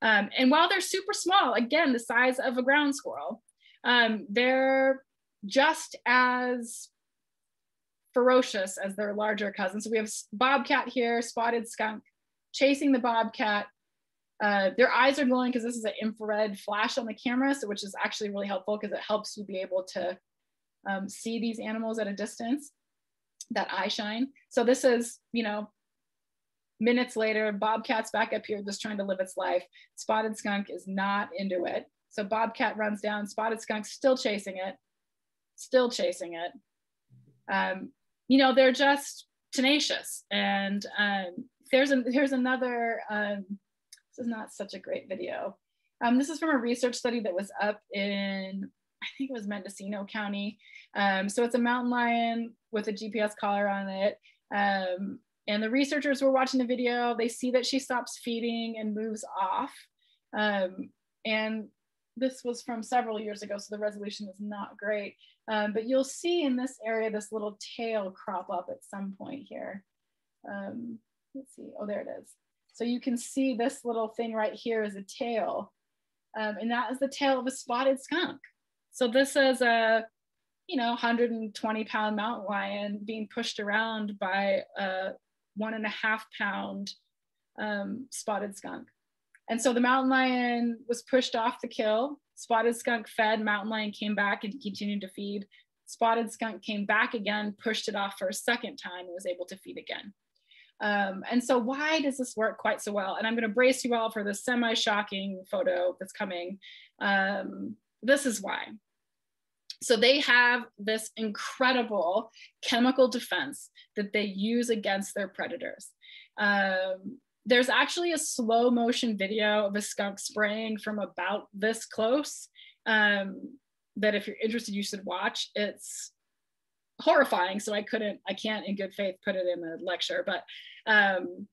C: Um, and while they're super small, again, the size of a ground squirrel, um, they're just as ferocious as their larger cousins. So we have bobcat here, spotted skunk, chasing the bobcat. Uh, their eyes are glowing because this is an infrared flash on the camera, so which is actually really helpful because it helps you be able to um, see these animals at a distance, that eye shine. So this is, you know, minutes later, bobcat's back up here just trying to live its life. Spotted skunk is not into it. So bobcat runs down, spotted skunk still chasing it, still chasing it. Um, you know, they're just tenacious. And um, there's, a, here's another, um, this is not such a great video. Um, this is from a research study that was up in, I think it was Mendocino County. Um, so it's a mountain lion with a GPS collar on it. Um, and the researchers were watching the video. They see that she stops feeding and moves off. Um, and this was from several years ago, so the resolution is not great. Um, but you'll see in this area, this little tail crop up at some point here. Um, let's see, oh, there it is. So you can see this little thing right here is a tail. Um, and that is the tail of a spotted skunk. So this is a, you know, 120 pound mountain lion being pushed around by a one and a half pound um, spotted skunk. And so the mountain lion was pushed off the kill. Spotted skunk fed, mountain lion came back and continued to feed. Spotted skunk came back again, pushed it off for a second time, and was able to feed again. Um, and so why does this work quite so well? And I'm gonna brace you all for the semi-shocking photo that's coming. Um, this is why. So they have this incredible chemical defense that they use against their predators. Um, there's actually a slow motion video of a skunk spraying from about this close um, that if you're interested, you should watch. It's horrifying. So I couldn't, I can't in good faith put it in the lecture, but um,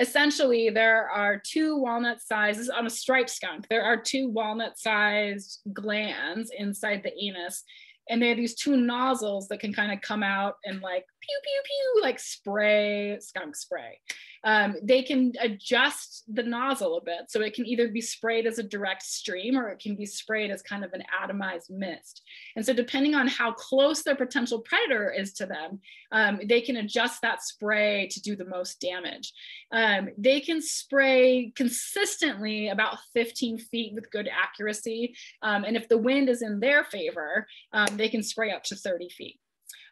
C: essentially there are two walnut sizes on a striped skunk. There are two walnut sized glands inside the anus and they have these two nozzles that can kind of come out and like pew pew pew like spray skunk spray. Um, they can adjust the nozzle a bit. So it can either be sprayed as a direct stream or it can be sprayed as kind of an atomized mist. And so depending on how close their potential predator is to them um, they can adjust that spray to do the most damage. Um, they can spray consistently about 15 feet with good accuracy. Um, and if the wind is in their favor um, they can spray up to 30 feet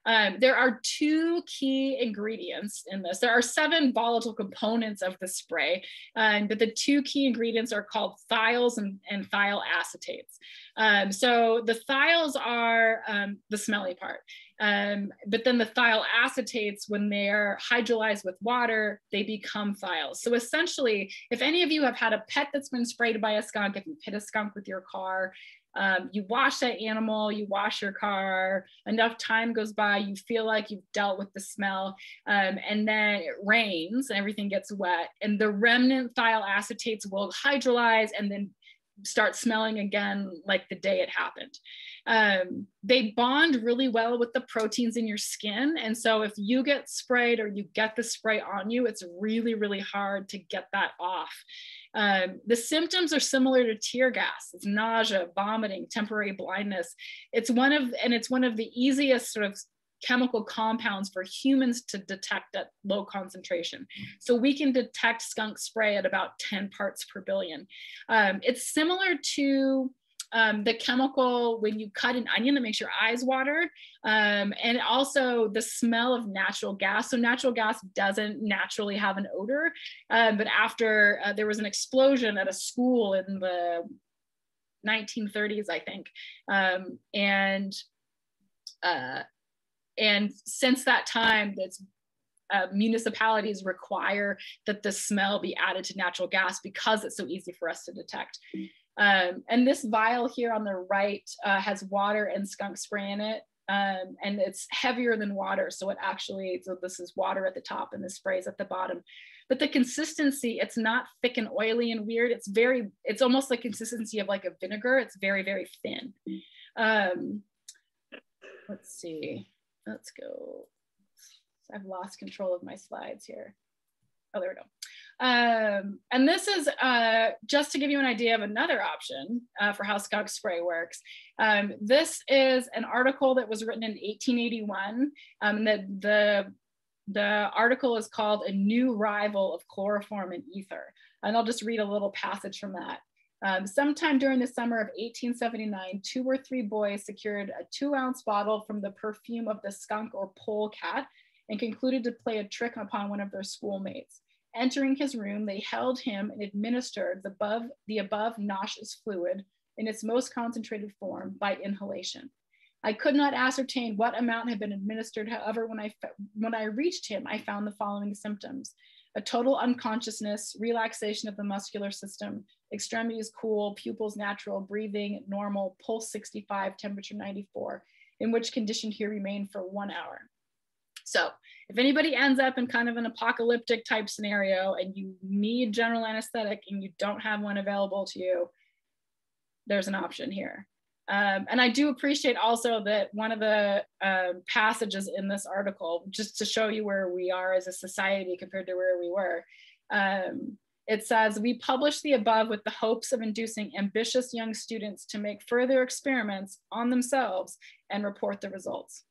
C: um, there are two key ingredients in this. There are seven volatile components of the spray, um, but the two key ingredients are called thiols and, and thiol acetates. Um, so the thiols are um, the smelly part. Um, but then the thiol acetates, when they're hydrolyzed with water, they become thiols. So essentially, if any of you have had a pet that's been sprayed by a skunk, if you hit a skunk with your car, um, you wash that animal, you wash your car, enough time goes by, you feel like you've dealt with the smell, um, and then it rains and everything gets wet, and the remnant thiol acetates will hydrolyze and then start smelling again like the day it happened. Um, they bond really well with the proteins in your skin. And so if you get sprayed or you get the spray on you, it's really, really hard to get that off. Um, the symptoms are similar to tear gas. It's nausea, vomiting, temporary blindness. It's one of, and it's one of the easiest sort of chemical compounds for humans to detect at low concentration. So we can detect skunk spray at about 10 parts per billion. Um, it's similar to um, the chemical when you cut an onion that makes your eyes water, um, and also the smell of natural gas. So natural gas doesn't naturally have an odor, um, but after uh, there was an explosion at a school in the 1930s, I think, um, and uh, and since that time, that's uh, municipalities require that the smell be added to natural gas because it's so easy for us to detect. Um, and this vial here on the right uh, has water and skunk spray in it. um, and it's heavier than water. So it actually, so this is water at the top and the sprays at the bottom. But the consistency, it's not thick and oily and weird. It's very, it's almost like consistency of like a vinegar. It's very, very thin. Um, let's see, let's go. I've lost control of my slides here. Oh, there we go. Um, and this is uh, just to give you an idea of another option uh, for how skunk spray works. Um, this is an article that was written in 1881. Um, the, the, the article is called A New Rival of Chloroform and Ether. And I'll just read a little passage from that. Um, sometime during the summer of 1879, two or three boys secured a two ounce bottle from the perfume of the skunk or polecat and concluded to play a trick upon one of their schoolmates. Entering his room, they held him and administered the above, the above nauseous fluid in its most concentrated form by inhalation. I could not ascertain what amount had been administered. However, when I, when I reached him, I found the following symptoms a total unconsciousness, relaxation of the muscular system, extremities cool, pupils natural, breathing normal, pulse 65, temperature 94, in which condition he remained for one hour. So if anybody ends up in kind of an apocalyptic type scenario and you need general anesthetic and you don't have one available to you, there's an option here. Um, and I do appreciate also that one of the uh, passages in this article, just to show you where we are as a society compared to where we were, um, it says, we publish the above with the hopes of inducing ambitious young students to make further experiments on themselves and report the results.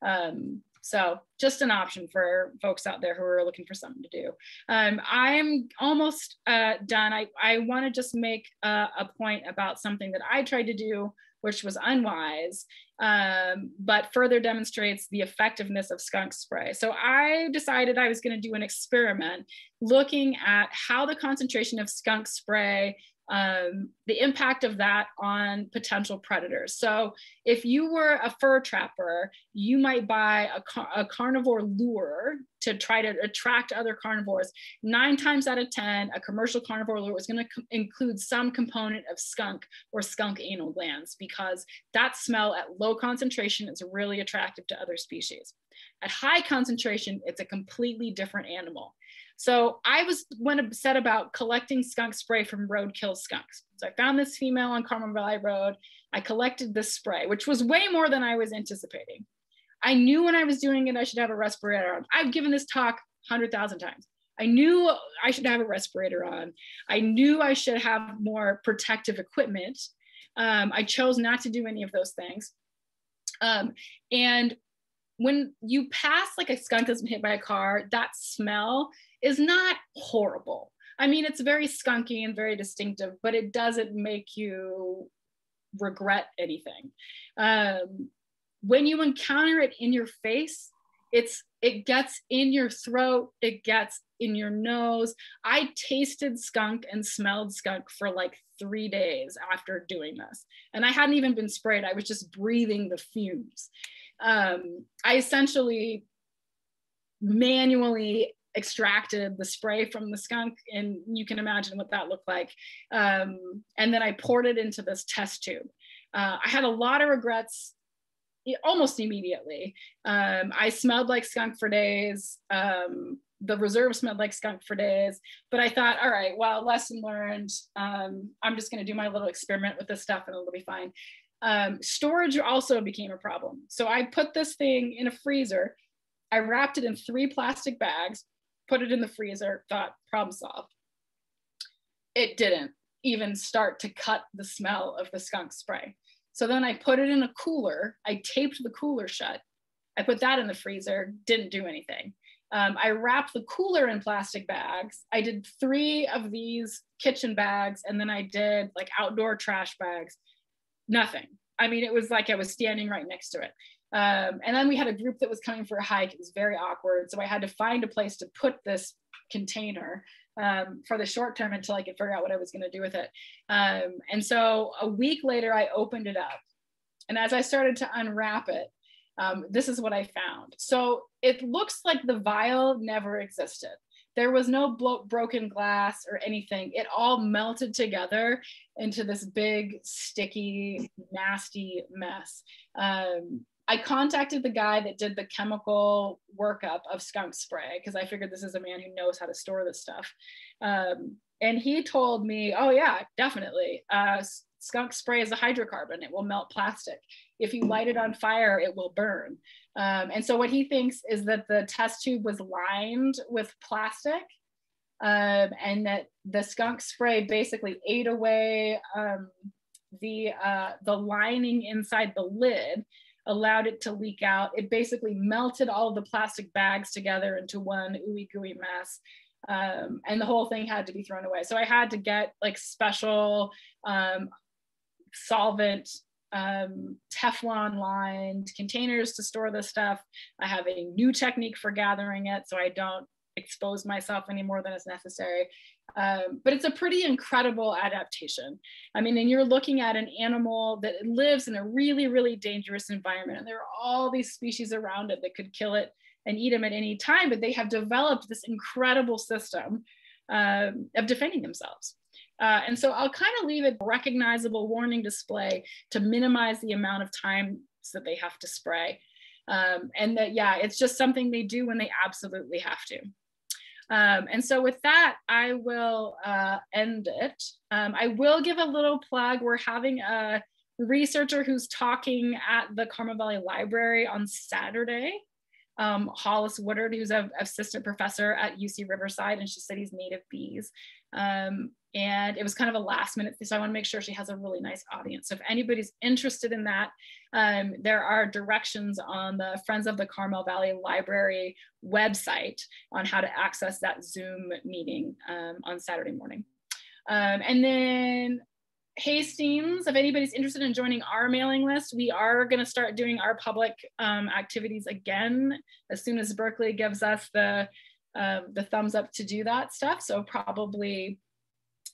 C: Um, so just an option for folks out there who are looking for something to do. Um, I'm almost uh, done. I, I want to just make a, a point about something that I tried to do, which was unwise, um, but further demonstrates the effectiveness of skunk spray. So I decided I was going to do an experiment looking at how the concentration of skunk spray um, the impact of that on potential predators. So, if you were a fur trapper, you might buy a, car- a, carnivore lure to try to attract other carnivores. Nine times out of 10, a commercial carnivore lure is going to include some component of skunk or skunk anal glands because that smell at low concentration is really attractive to other species. At high concentration, it's a completely different animal. So I was when set about collecting skunk spray from roadkill skunks. So I found this female on Carmel Valley Road. I collected this spray, which was way more than I was anticipating. I knew when I was doing it, I should have a respirator on. I've given this talk 100,000 times. I knew I should have a respirator on. I knew I should have more protective equipment. Um, I chose not to do any of those things. Um, and when you pass like a skunk that's been hit by a car, that smell is not horrible. I mean, it's very skunky and very distinctive, but it doesn't make you regret anything. Um, when you encounter it in your face, it's it gets in your throat, it gets in your nose. I tasted skunk and smelled skunk for like three days after doing this, and I hadn't even been sprayed. I was just breathing the fumes. Um, I essentially manually extracted the spray from the skunk and you can imagine what that looked like. Um, and then i poured it into this test tube. Uh, i had a lot of regrets almost immediately. Um, i smelled like skunk for days. Um, the reserve smelled like skunk for days. But i thought all right well lesson learned. Um, i'm just going to do my little experiment with this stuff and it'll be fine um, storage also became a problem so i put this thing in a freezer I wrapped it in three plastic bags put it in the freezer, thought problem solved. It didn't even start to cut the smell of the skunk spray. So then I put it in a cooler. I taped the cooler shut. I put that in the freezer, didn't do anything. Um, I wrapped the cooler in plastic bags. I did three of these kitchen bags, and then I did like outdoor trash bags. Nothing. I mean, it was like I was standing right next to it. Um, and then we had a group that was coming for a hike. It was very awkward. So I had to find a place to put this container um, for the short term until I could figure out what I was going to do with it. Um, and so a week later, I opened it up. And as I started to unwrap it, um, this is what I found. So it looks like the vial never existed. There was no blo- broken glass or anything. It all melted together into this big, sticky, nasty mess. Um, I contacted the guy that did the chemical workup of skunk spray because I figured this is a man who knows how to store this stuff. Um, and he told me, oh, yeah, definitely. Uh, skunk spray is a hydrocarbon, it will melt plastic. If you light it on fire, it will burn. Um, and so, what he thinks is that the test tube was lined with plastic um, and that the skunk spray basically ate away um, the, uh, the lining inside the lid allowed it to leak out. It basically melted all the plastic bags together into one ooey gooey mess. Um, and the whole thing had to be thrown away. So I had to get like special um, solvent um, Teflon lined containers to store the stuff. I have a new technique for gathering it so I don't expose myself any more than is necessary. Um, but it's a pretty incredible adaptation. I mean, and you're looking at an animal that lives in a really, really dangerous environment, and there are all these species around it that could kill it and eat them at any time, but they have developed this incredible system um, of defending themselves. Uh, and so I'll kind of leave a recognizable warning display to minimize the amount of times that they have to spray. Um, and that, yeah, it's just something they do when they absolutely have to. Um, and so with that, I will uh, end it. Um, I will give a little plug. We're having a researcher who's talking at the Carmel Valley Library on Saturday. Um, Hollis Woodard, who's an assistant professor at UC Riverside, and she studies native bees. Um, and it was kind of a last minute so i want to make sure she has a really nice audience so if anybody's interested in that um, there are directions on the friends of the carmel valley library website on how to access that zoom meeting um, on saturday morning um, and then Hastings, if anybody's interested in joining our mailing list, we are going to start doing our public um, activities again as soon as Berkeley gives us the uh, the thumbs up to do that stuff. So probably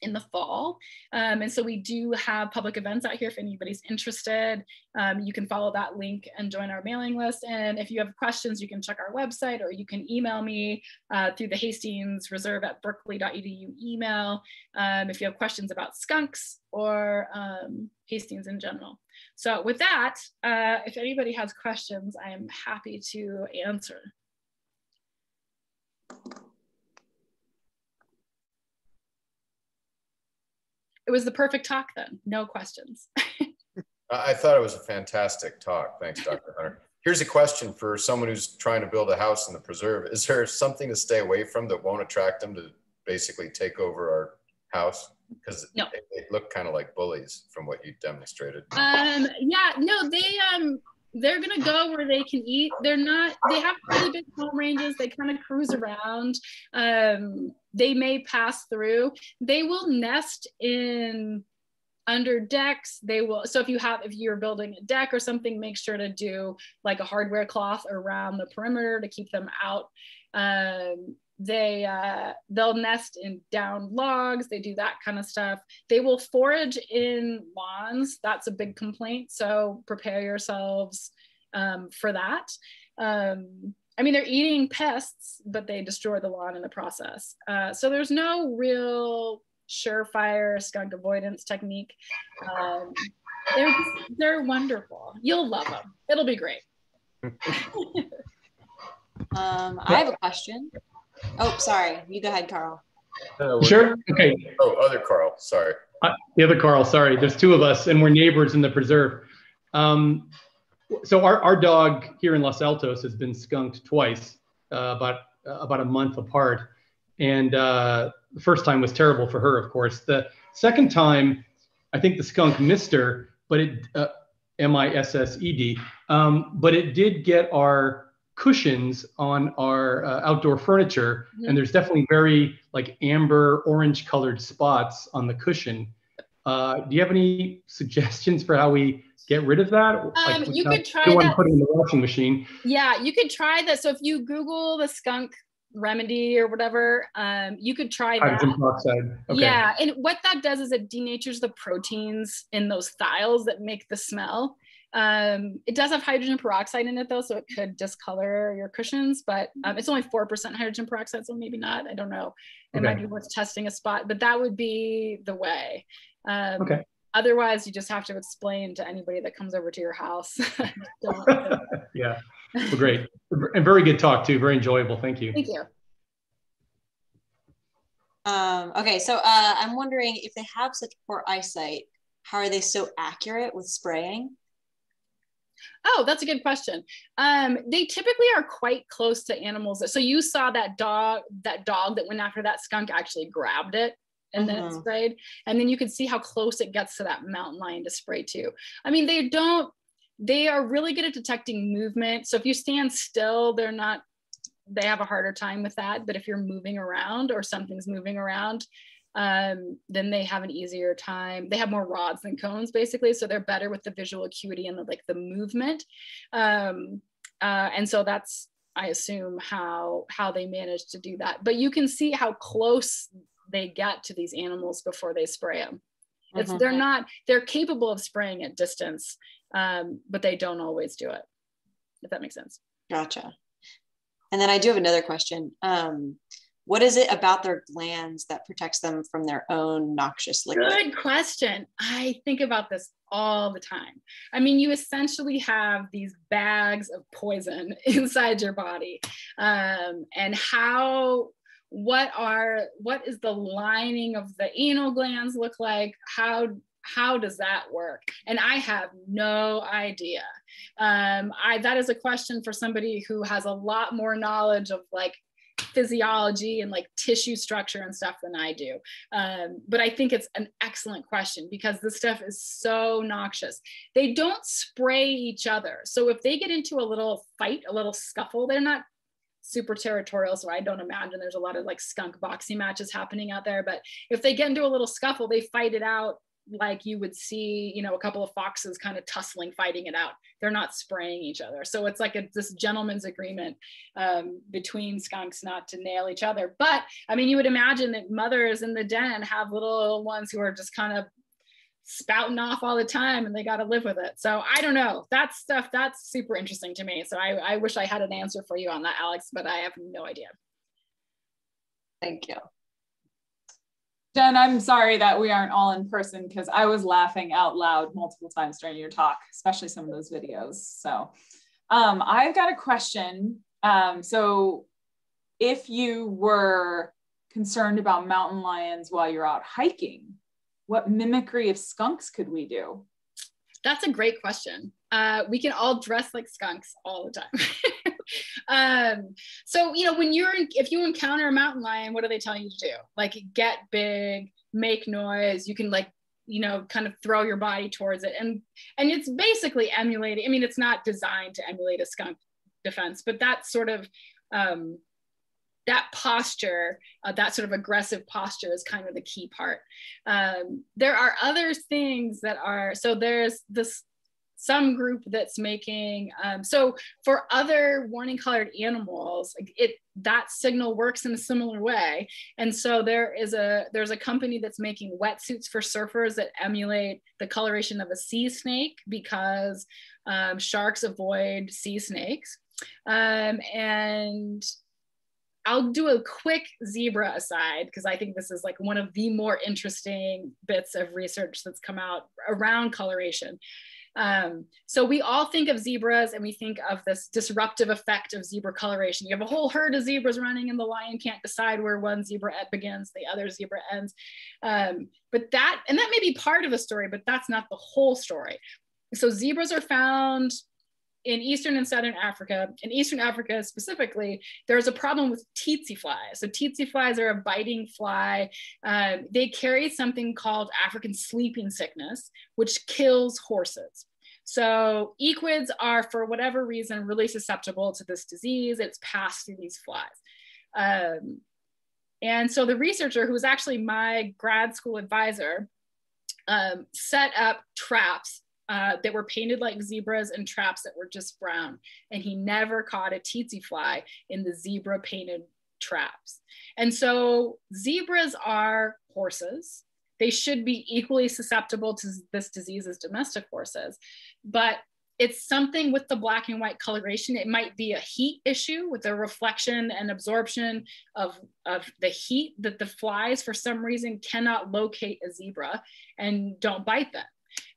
C: in the fall. Um, and so we do have public events out here if anybody's interested. Um, you can follow that link and join our mailing list. And if you have questions, you can check our website or you can email me uh, through the Hastings Reserve at berkeley.edu email um, if you have questions about skunks or um, Hastings in general. So with that, uh, if anybody has questions, I am happy to answer. It was the perfect talk then. No questions.
A: I thought it was a fantastic talk. Thanks, Dr. Hunter. Here's a question for someone who's trying to build a house in the preserve. Is there something to stay away from that won't attract them to basically take over our house? Because no. they, they, look kind of like bullies from what you demonstrated.
C: Um, yeah, no, they um they're gonna go where they can eat. They're not. They have really big home ranges. They kind of cruise around. Um, they may pass through. They will nest in under decks. They will. So if you have, if you're building a deck or something, make sure to do like a hardware cloth around the perimeter to keep them out. Um, they uh, they'll nest in down logs they do that kind of stuff. They will forage in lawns that's a big complaint so prepare yourselves um, for that. Um, i mean they're eating pests but they destroy the lawn in the process. Uh, so there's no real surefire skunk avoidance technique. Um, they're just, they're wonderful. You'll love them it'll be great.
B: Um, i have a question Oh, sorry. You go ahead, Carl.
D: Uh, sure. Okay.
A: Oh, other Carl. Sorry.
D: Uh, the other Carl. Sorry. There's two of us, and we're neighbors in the preserve. Um, so our, our dog here in Los Altos has been skunked twice, uh, about uh, about a month apart, and uh, the first time was terrible for her, of course. The second time, I think the skunk missed her, but it uh, M I S S E D, um, but it did get our cushions on our uh, outdoor furniture mm-hmm. and there's definitely very like amber orange colored spots on the cushion uh, do you have any suggestions for how we get rid of that
C: um, like, you could try that.
D: put it in the washing machine
C: yeah you could try that so if you google the skunk remedy or whatever um, you could try that
D: peroxide. Okay.
C: yeah and what that does is it denatures the proteins in those thiols that make the smell um, it does have hydrogen peroxide in it though, so it could discolor your cushions, but um, it's only 4% hydrogen peroxide, so maybe not. I don't know. It okay. might be worth testing a spot, but that would be the way. Um,
D: okay.
C: otherwise, you just have to explain to anybody that comes over to your house.
D: yeah, well, great. And very good talk too. Very enjoyable. Thank you.
C: Thank you.
B: Um, okay, so uh, I'm wondering if they have such poor eyesight, how are they so accurate with spraying?
C: Oh, that's a good question. Um, they typically are quite close to animals. So you saw that dog, that dog that went after that skunk actually grabbed it and then it mm-hmm. sprayed. And then you can see how close it gets to that mountain lion to spray too. I mean, they don't, they are really good at detecting movement. So if you stand still, they're not, they have a harder time with that. But if you're moving around or something's moving around, um, then they have an easier time. They have more rods than cones, basically, so they're better with the visual acuity and the, like the movement. Um, uh, and so that's, I assume, how how they manage to do that. But you can see how close they get to these animals before they spray them. It's mm-hmm. they're not they're capable of spraying at distance, um, but they don't always do it. If that makes sense.
B: Gotcha. And then I do have another question. Um, what is it about their glands that protects them from their own noxious liquid?
C: Good question. I think about this all the time. I mean, you essentially have these bags of poison inside your body, um, and how what are what is the lining of the anal glands look like how how does that work and i have no idea um, i that is a question for somebody who has a lot more knowledge of like physiology and like tissue structure and stuff than I do. Um, but I think it's an excellent question because this stuff is so noxious. They don't spray each other. So if they get into a little fight, a little scuffle, they're not super territorial. So I don't imagine there's a lot of like skunk boxing matches happening out there. But if they get into a little scuffle, they fight it out like you would see, you know, a couple of foxes kind of tussling, fighting it out. They're not spraying each other. So it's like a, this gentleman's agreement um, between skunks not to nail each other. But I mean, you would imagine that mothers in the den have little ones who are just kind of spouting off all the time and they got to live with it. So I don't know. That stuff, that's super interesting to me. So I, I wish I had an answer for you on that, Alex, but I have no idea.
B: Thank you.
E: Jen, I'm sorry that we aren't all in person because I was laughing out loud multiple times during your talk, especially some of those videos. So um, I've got a question. Um, so if you were concerned about mountain lions while you're out hiking, what mimicry of skunks could we do?
C: That's a great question. Uh, we can all dress like skunks all the time. um, so, you know, when you're, if you encounter a mountain lion, what do they tell you to do? Like get big, make noise. You can like, you know, kind of throw your body towards it. And, and it's basically emulating, I mean, it's not designed to emulate a skunk defense, but that's sort of, um, that posture, uh, that sort of aggressive posture is kind of the key part. Um, there are other things that are, so there's this some group that's making, um, so for other warning colored animals, it that signal works in a similar way. And so there is a, there's a company that's making wetsuits for surfers that emulate the coloration of a sea snake because um, sharks avoid sea snakes. Um, and I'll do a quick zebra aside because I think this is like one of the more interesting bits of research that's come out around coloration. Um, so we all think of zebras and we think of this disruptive effect of zebra coloration. You have a whole herd of zebras running and the lion can't decide where one zebra begins, the other zebra ends. Um, but that, and that may be part of the story, but that's not the whole story. So zebras are found in Eastern and Southern Africa, in Eastern Africa specifically, there's a problem with tsetse flies. So tsetse flies are a biting fly. Uh, they carry something called African sleeping sickness, which kills horses. So equids are, for whatever reason, really susceptible to this disease. It's passed through these flies. Um, and so the researcher, who was actually my grad school advisor, um, set up traps uh, that were painted like zebras and traps that were just brown. And he never caught a tsetse fly in the zebra painted traps. And so zebras are horses. They should be equally susceptible to this disease as domestic horses. But it's something with the black and white coloration. It might be a heat issue with the reflection and absorption of, of the heat that the flies for some reason cannot locate a zebra and don't bite them.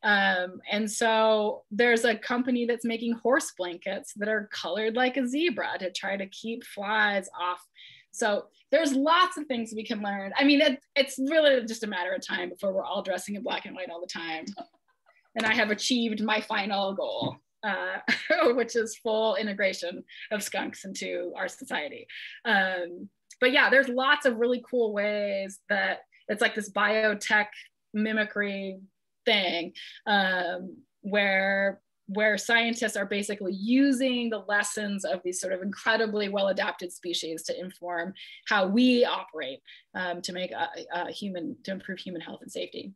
C: Um, and so there's a company that's making horse blankets that are colored like a zebra to try to keep flies off. So there's lots of things we can learn. I mean, it, it's really just a matter of time before we're all dressing in black and white all the time and I have achieved my final goal, uh, which is full integration of skunks into our society. Um, but yeah, there's lots of really cool ways that it's like this biotech mimicry thing um, where where scientists are basically using the lessons of these sort of incredibly well adapted species to inform how we operate um, to make a, a human to improve human health and safety.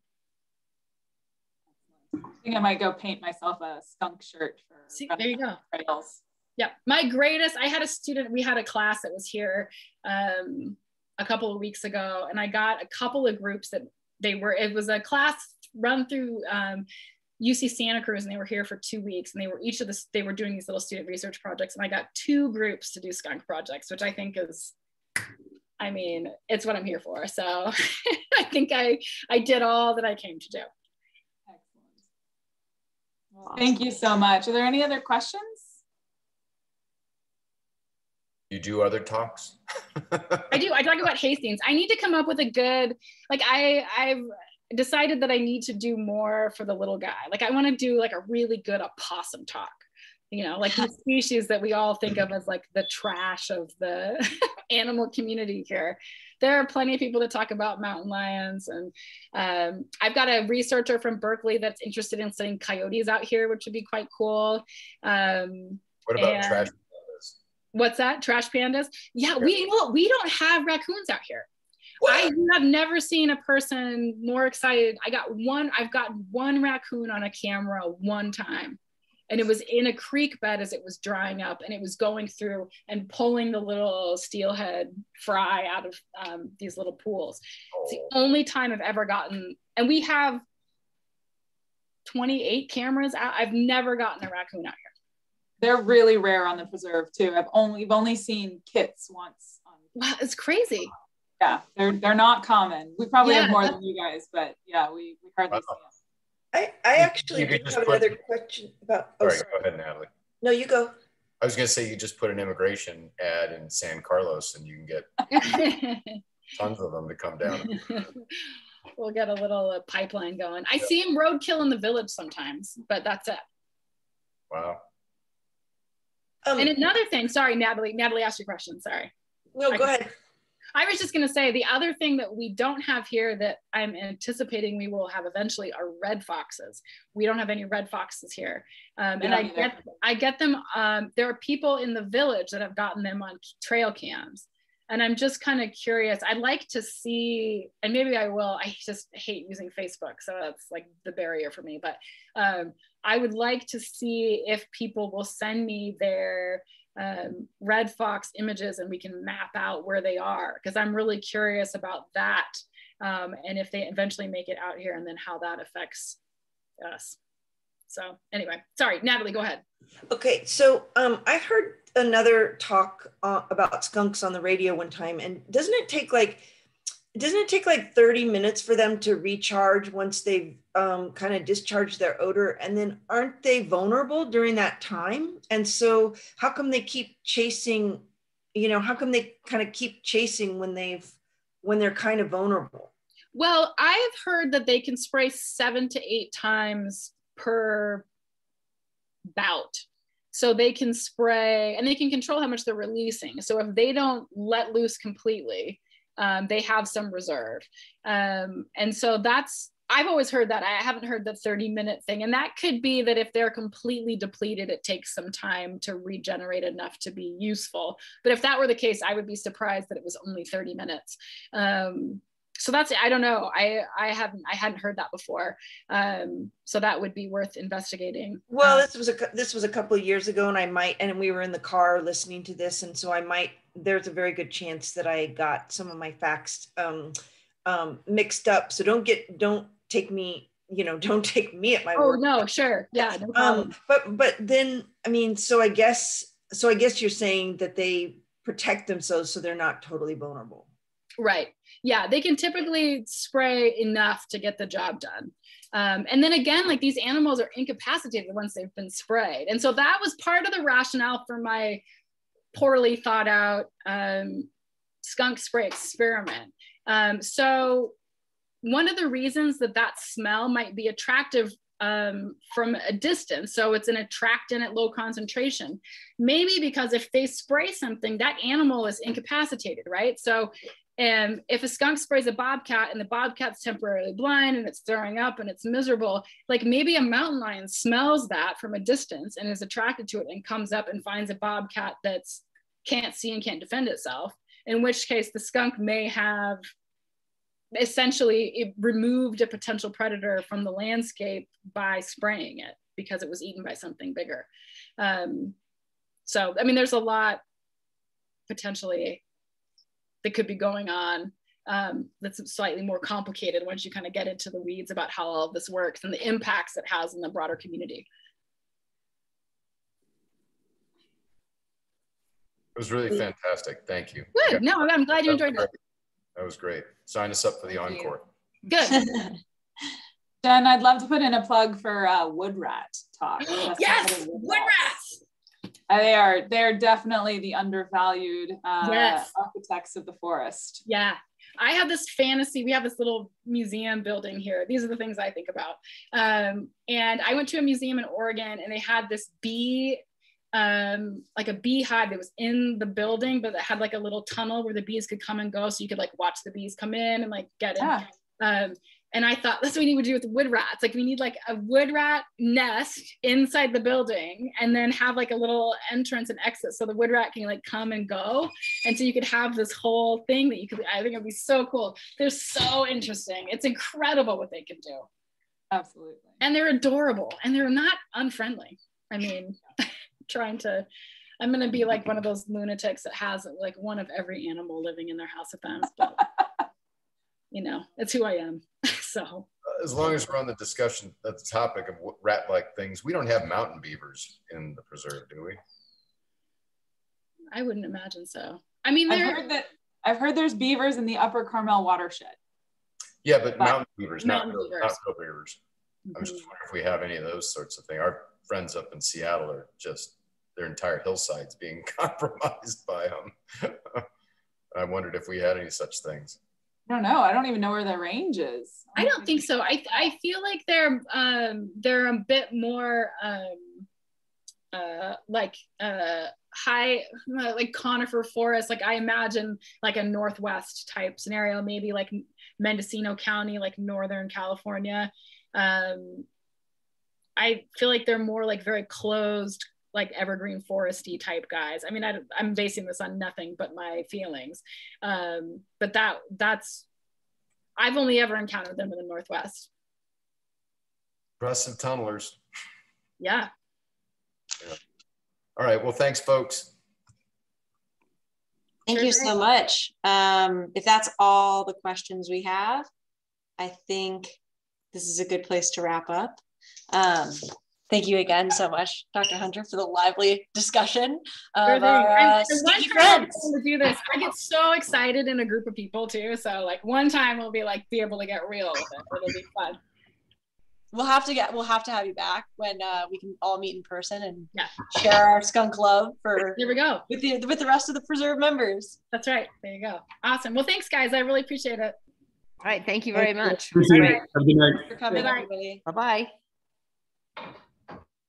E: I think I might go paint myself a skunk shirt for
C: See, there you go.
E: Trails.
C: Yeah, my greatest. I had a student. We had a class that was here um, a couple of weeks ago, and I got a couple of groups that they were. It was a class run through um, UC Santa Cruz, and they were here for two weeks, and they were each of the they were doing these little student research projects, and I got two groups to do skunk projects, which I think is I mean, it's what I'm here for. So I think I I did all that I came to do.
E: Awesome. Thank you so much. Are there any other questions?
A: You do other talks?
C: I do. I talk about Hastings. I need to come up with a good, like I, I've decided that I need to do more for the little guy. Like I want to do like a really good opossum talk you know, like the species that we all think of as like the trash of the animal community here. There are plenty of people that talk about mountain lions. And um, I've got a researcher from Berkeley that's interested in studying coyotes out here, which would be quite cool. Um,
A: what about trash pandas?
C: What's that? Trash pandas? Yeah, we well, we don't have raccoons out here. I have never seen a person more excited. I got one, I've got one raccoon on a camera one time and it was in a creek bed as it was drying up and it was going through and pulling the little steelhead fry out of um, these little pools. It's the oh. only time i've ever gotten and we have 28 cameras out. I've never gotten a raccoon out here.
E: They're really rare on the preserve too. I've only we've only seen kits once
C: wow it's crazy
E: yeah they're they're not common we probably yeah. have more than you guys but yeah we, we hardly wow. see them
F: I, I actually do have put, another question about.
A: Oh, sorry, go ahead, Natalie.
F: No, you go.
A: I was going to say you just put an immigration ad in San Carlos and you can get tons of them to come down.
C: we'll get a little uh, pipeline going. I yeah. see him roadkill in the village sometimes, but that's it.
A: Wow.
C: Um, and another thing, sorry, Natalie. Natalie asked your question. Sorry.
F: No, go ahead.
C: I was just going to say the other thing that we don't have here that I'm anticipating we will have eventually are red foxes. We don't have any red foxes here, um, and I get I get them. Um, there are people in the village that have gotten them on trail cams, and I'm just kind of curious. I'd like to see, and maybe I will. I just hate using Facebook, so that's like the barrier for me. But um, I would like to see if people will send me their um, red fox images and we can map out where they are because I'm really curious about that um, and if they eventually make it out here and then how that affects us. So anyway, sorry, Natalie, go ahead.
F: Okay, so um, I heard another talk uh, about skunks on the radio one time, and doesn't it take like doesn't it take like 30 minutes for them to recharge once they've um, kind of discharged their odor? And then aren't they vulnerable during that time? And so how come they keep chasing you know how come they kind of keep chasing when they've when they're kind of vulnerable?
C: Well i've heard that they can spray seven to eight times per bout. So they can spray and they can control how much they're releasing. So if they don't let loose completely um, they have some reserve. Um, and so that's, I've always heard that. I haven't heard the 30 minute thing. And that could be that if they're completely depleted, it takes some time to regenerate enough to be useful. But if that were the case, I would be surprised that it was only 30 minutes. Um, so that's I don't know. I I haven't I hadn't heard that before. Um, so that would be worth investigating.
F: Well,
C: um,
F: this was a this was a couple of years ago, and I might and we were in the car listening to this, and so I might there's a very good chance that I got some of my facts um, um, mixed up. So don't get don't take me you know, don't take me at my
C: Oh
F: word.
C: no, sure, yeah, no.
F: Um, but but then I mean, so I guess so I guess you're saying that they protect themselves so they're not totally vulnerable.
C: Right. Yeah, they can typically spray enough to get the job done. Um, and then again, like these animals are incapacitated once they've been sprayed. And so that was part of the rationale for my poorly thought out um, skunk spray experiment. Um, so one of the reasons that that smell might be attractive um, from a distance, so it's an attractant at low concentration, maybe because if they spray something, that animal is incapacitated, right? So and if a skunk sprays a bobcat and the bobcat's temporarily blind and it's throwing up and it's miserable, like maybe a mountain lion smells that from a distance and is attracted to it and comes up and finds a bobcat that's can't see and can't defend itself. In which case, the skunk may have essentially removed a potential predator from the landscape by spraying it because it was eaten by something bigger. Um, so, I mean, there's a lot potentially that could be going on um, that's slightly more complicated once you kind of get into the weeds about how all of this works and the impacts it has in the broader community.
A: It was really fantastic. Thank you.
C: Good. No, I'm glad you enjoyed it.
A: That was great. Sign us up for the
E: Thank you.
A: encore.
C: Good.
E: Jen, I'd love to put in a plug for uh, Wood Rat Talk. That's
C: yes,
E: the
C: wood rats.
E: Uh, they are they're definitely the undervalued uh,
C: Yes.
E: architects of the forest.
C: Yeah. I have this fantasy. We have this little museum building here. These are the things I think about. Um, and I went to a museum in Oregon and they had this bee, um, like a beehive that was in the building, but it had like a little tunnel where the bees could come and go. So you could like watch the bees come in and like get in.
E: Yeah.
C: Um, and I thought that's what we need to do with wood rats. Like we need like a wood rat nest inside the building and then have like a little entrance and exit so the wood rat can like come and go. And so you could have this whole thing that you could, I think it'd be so cool. They're so interesting. It's incredible what they can do.
E: Absolutely.
C: And they're adorable and they're not unfriendly. I mean, trying to, I'm gonna be like one of those lunatics that has like one of every animal living in their house with them. But you know, it's who I am. so
A: As long as we're on the discussion, at the topic of rat-like things, we don't have mountain beavers in the preserve, do we?
C: I wouldn't imagine so. I mean,
E: I've heard that I've heard there's beavers in the Upper Carmel watershed.
A: Yeah, but
E: But-
A: mountain beavers,
C: Mountain
A: real,
C: beavers.
A: not real beavers. I'm just
C: Mhm.
A: wondering if we have any of those sorts of things. Our friends up in Seattle are just their entire hillsides being compromised by them. I wondered if we had any such things.
E: I don't know. I don't even know where the range is.
C: I don't think so. I I feel like they're um they're a bit more um uh like uh high uh, like conifer forest like i imagine like a northwest type scenario maybe like mendocino county like northern california um i feel like they're more like very closed like evergreen foresty type guys i mean I, i'm basing this on nothing but my feelings um but that that's i've only ever encountered them in the northwest
A: Impressive tunnelers.
C: yeah
A: All right. Well, thanks, folks.
B: Thank
C: Sure
B: you so much. Um, if that's all the questions we have, I think this is a good place to wrap up. Um, thank you again so much, Dr. Hunter, for the lively discussion of
C: thing.
B: our
C: And-
B: uh,
C: and one
B: sneaky
C: time I'm
B: friends.
C: to do this. I get so excited in a group of people too. So like one time we'll be like be able to get real with it. It'll be fun.
B: We'll have to get. We'll have to have you back when uh, we can all meet in person and
C: Yeah.
B: share our skunk love for
C: There we go.
B: with the with the rest of the preserve members.
C: That's right. There you go. Awesome. Well, thanks guys. I really appreciate it.
G: All right, thank you very
F: Thank you.
G: much.
D: Appreciate
C: All
D: it.
C: right.
D: Have a good night.
B: For coming,
C: Bye-bye.
B: everybody.
G: Bye-bye.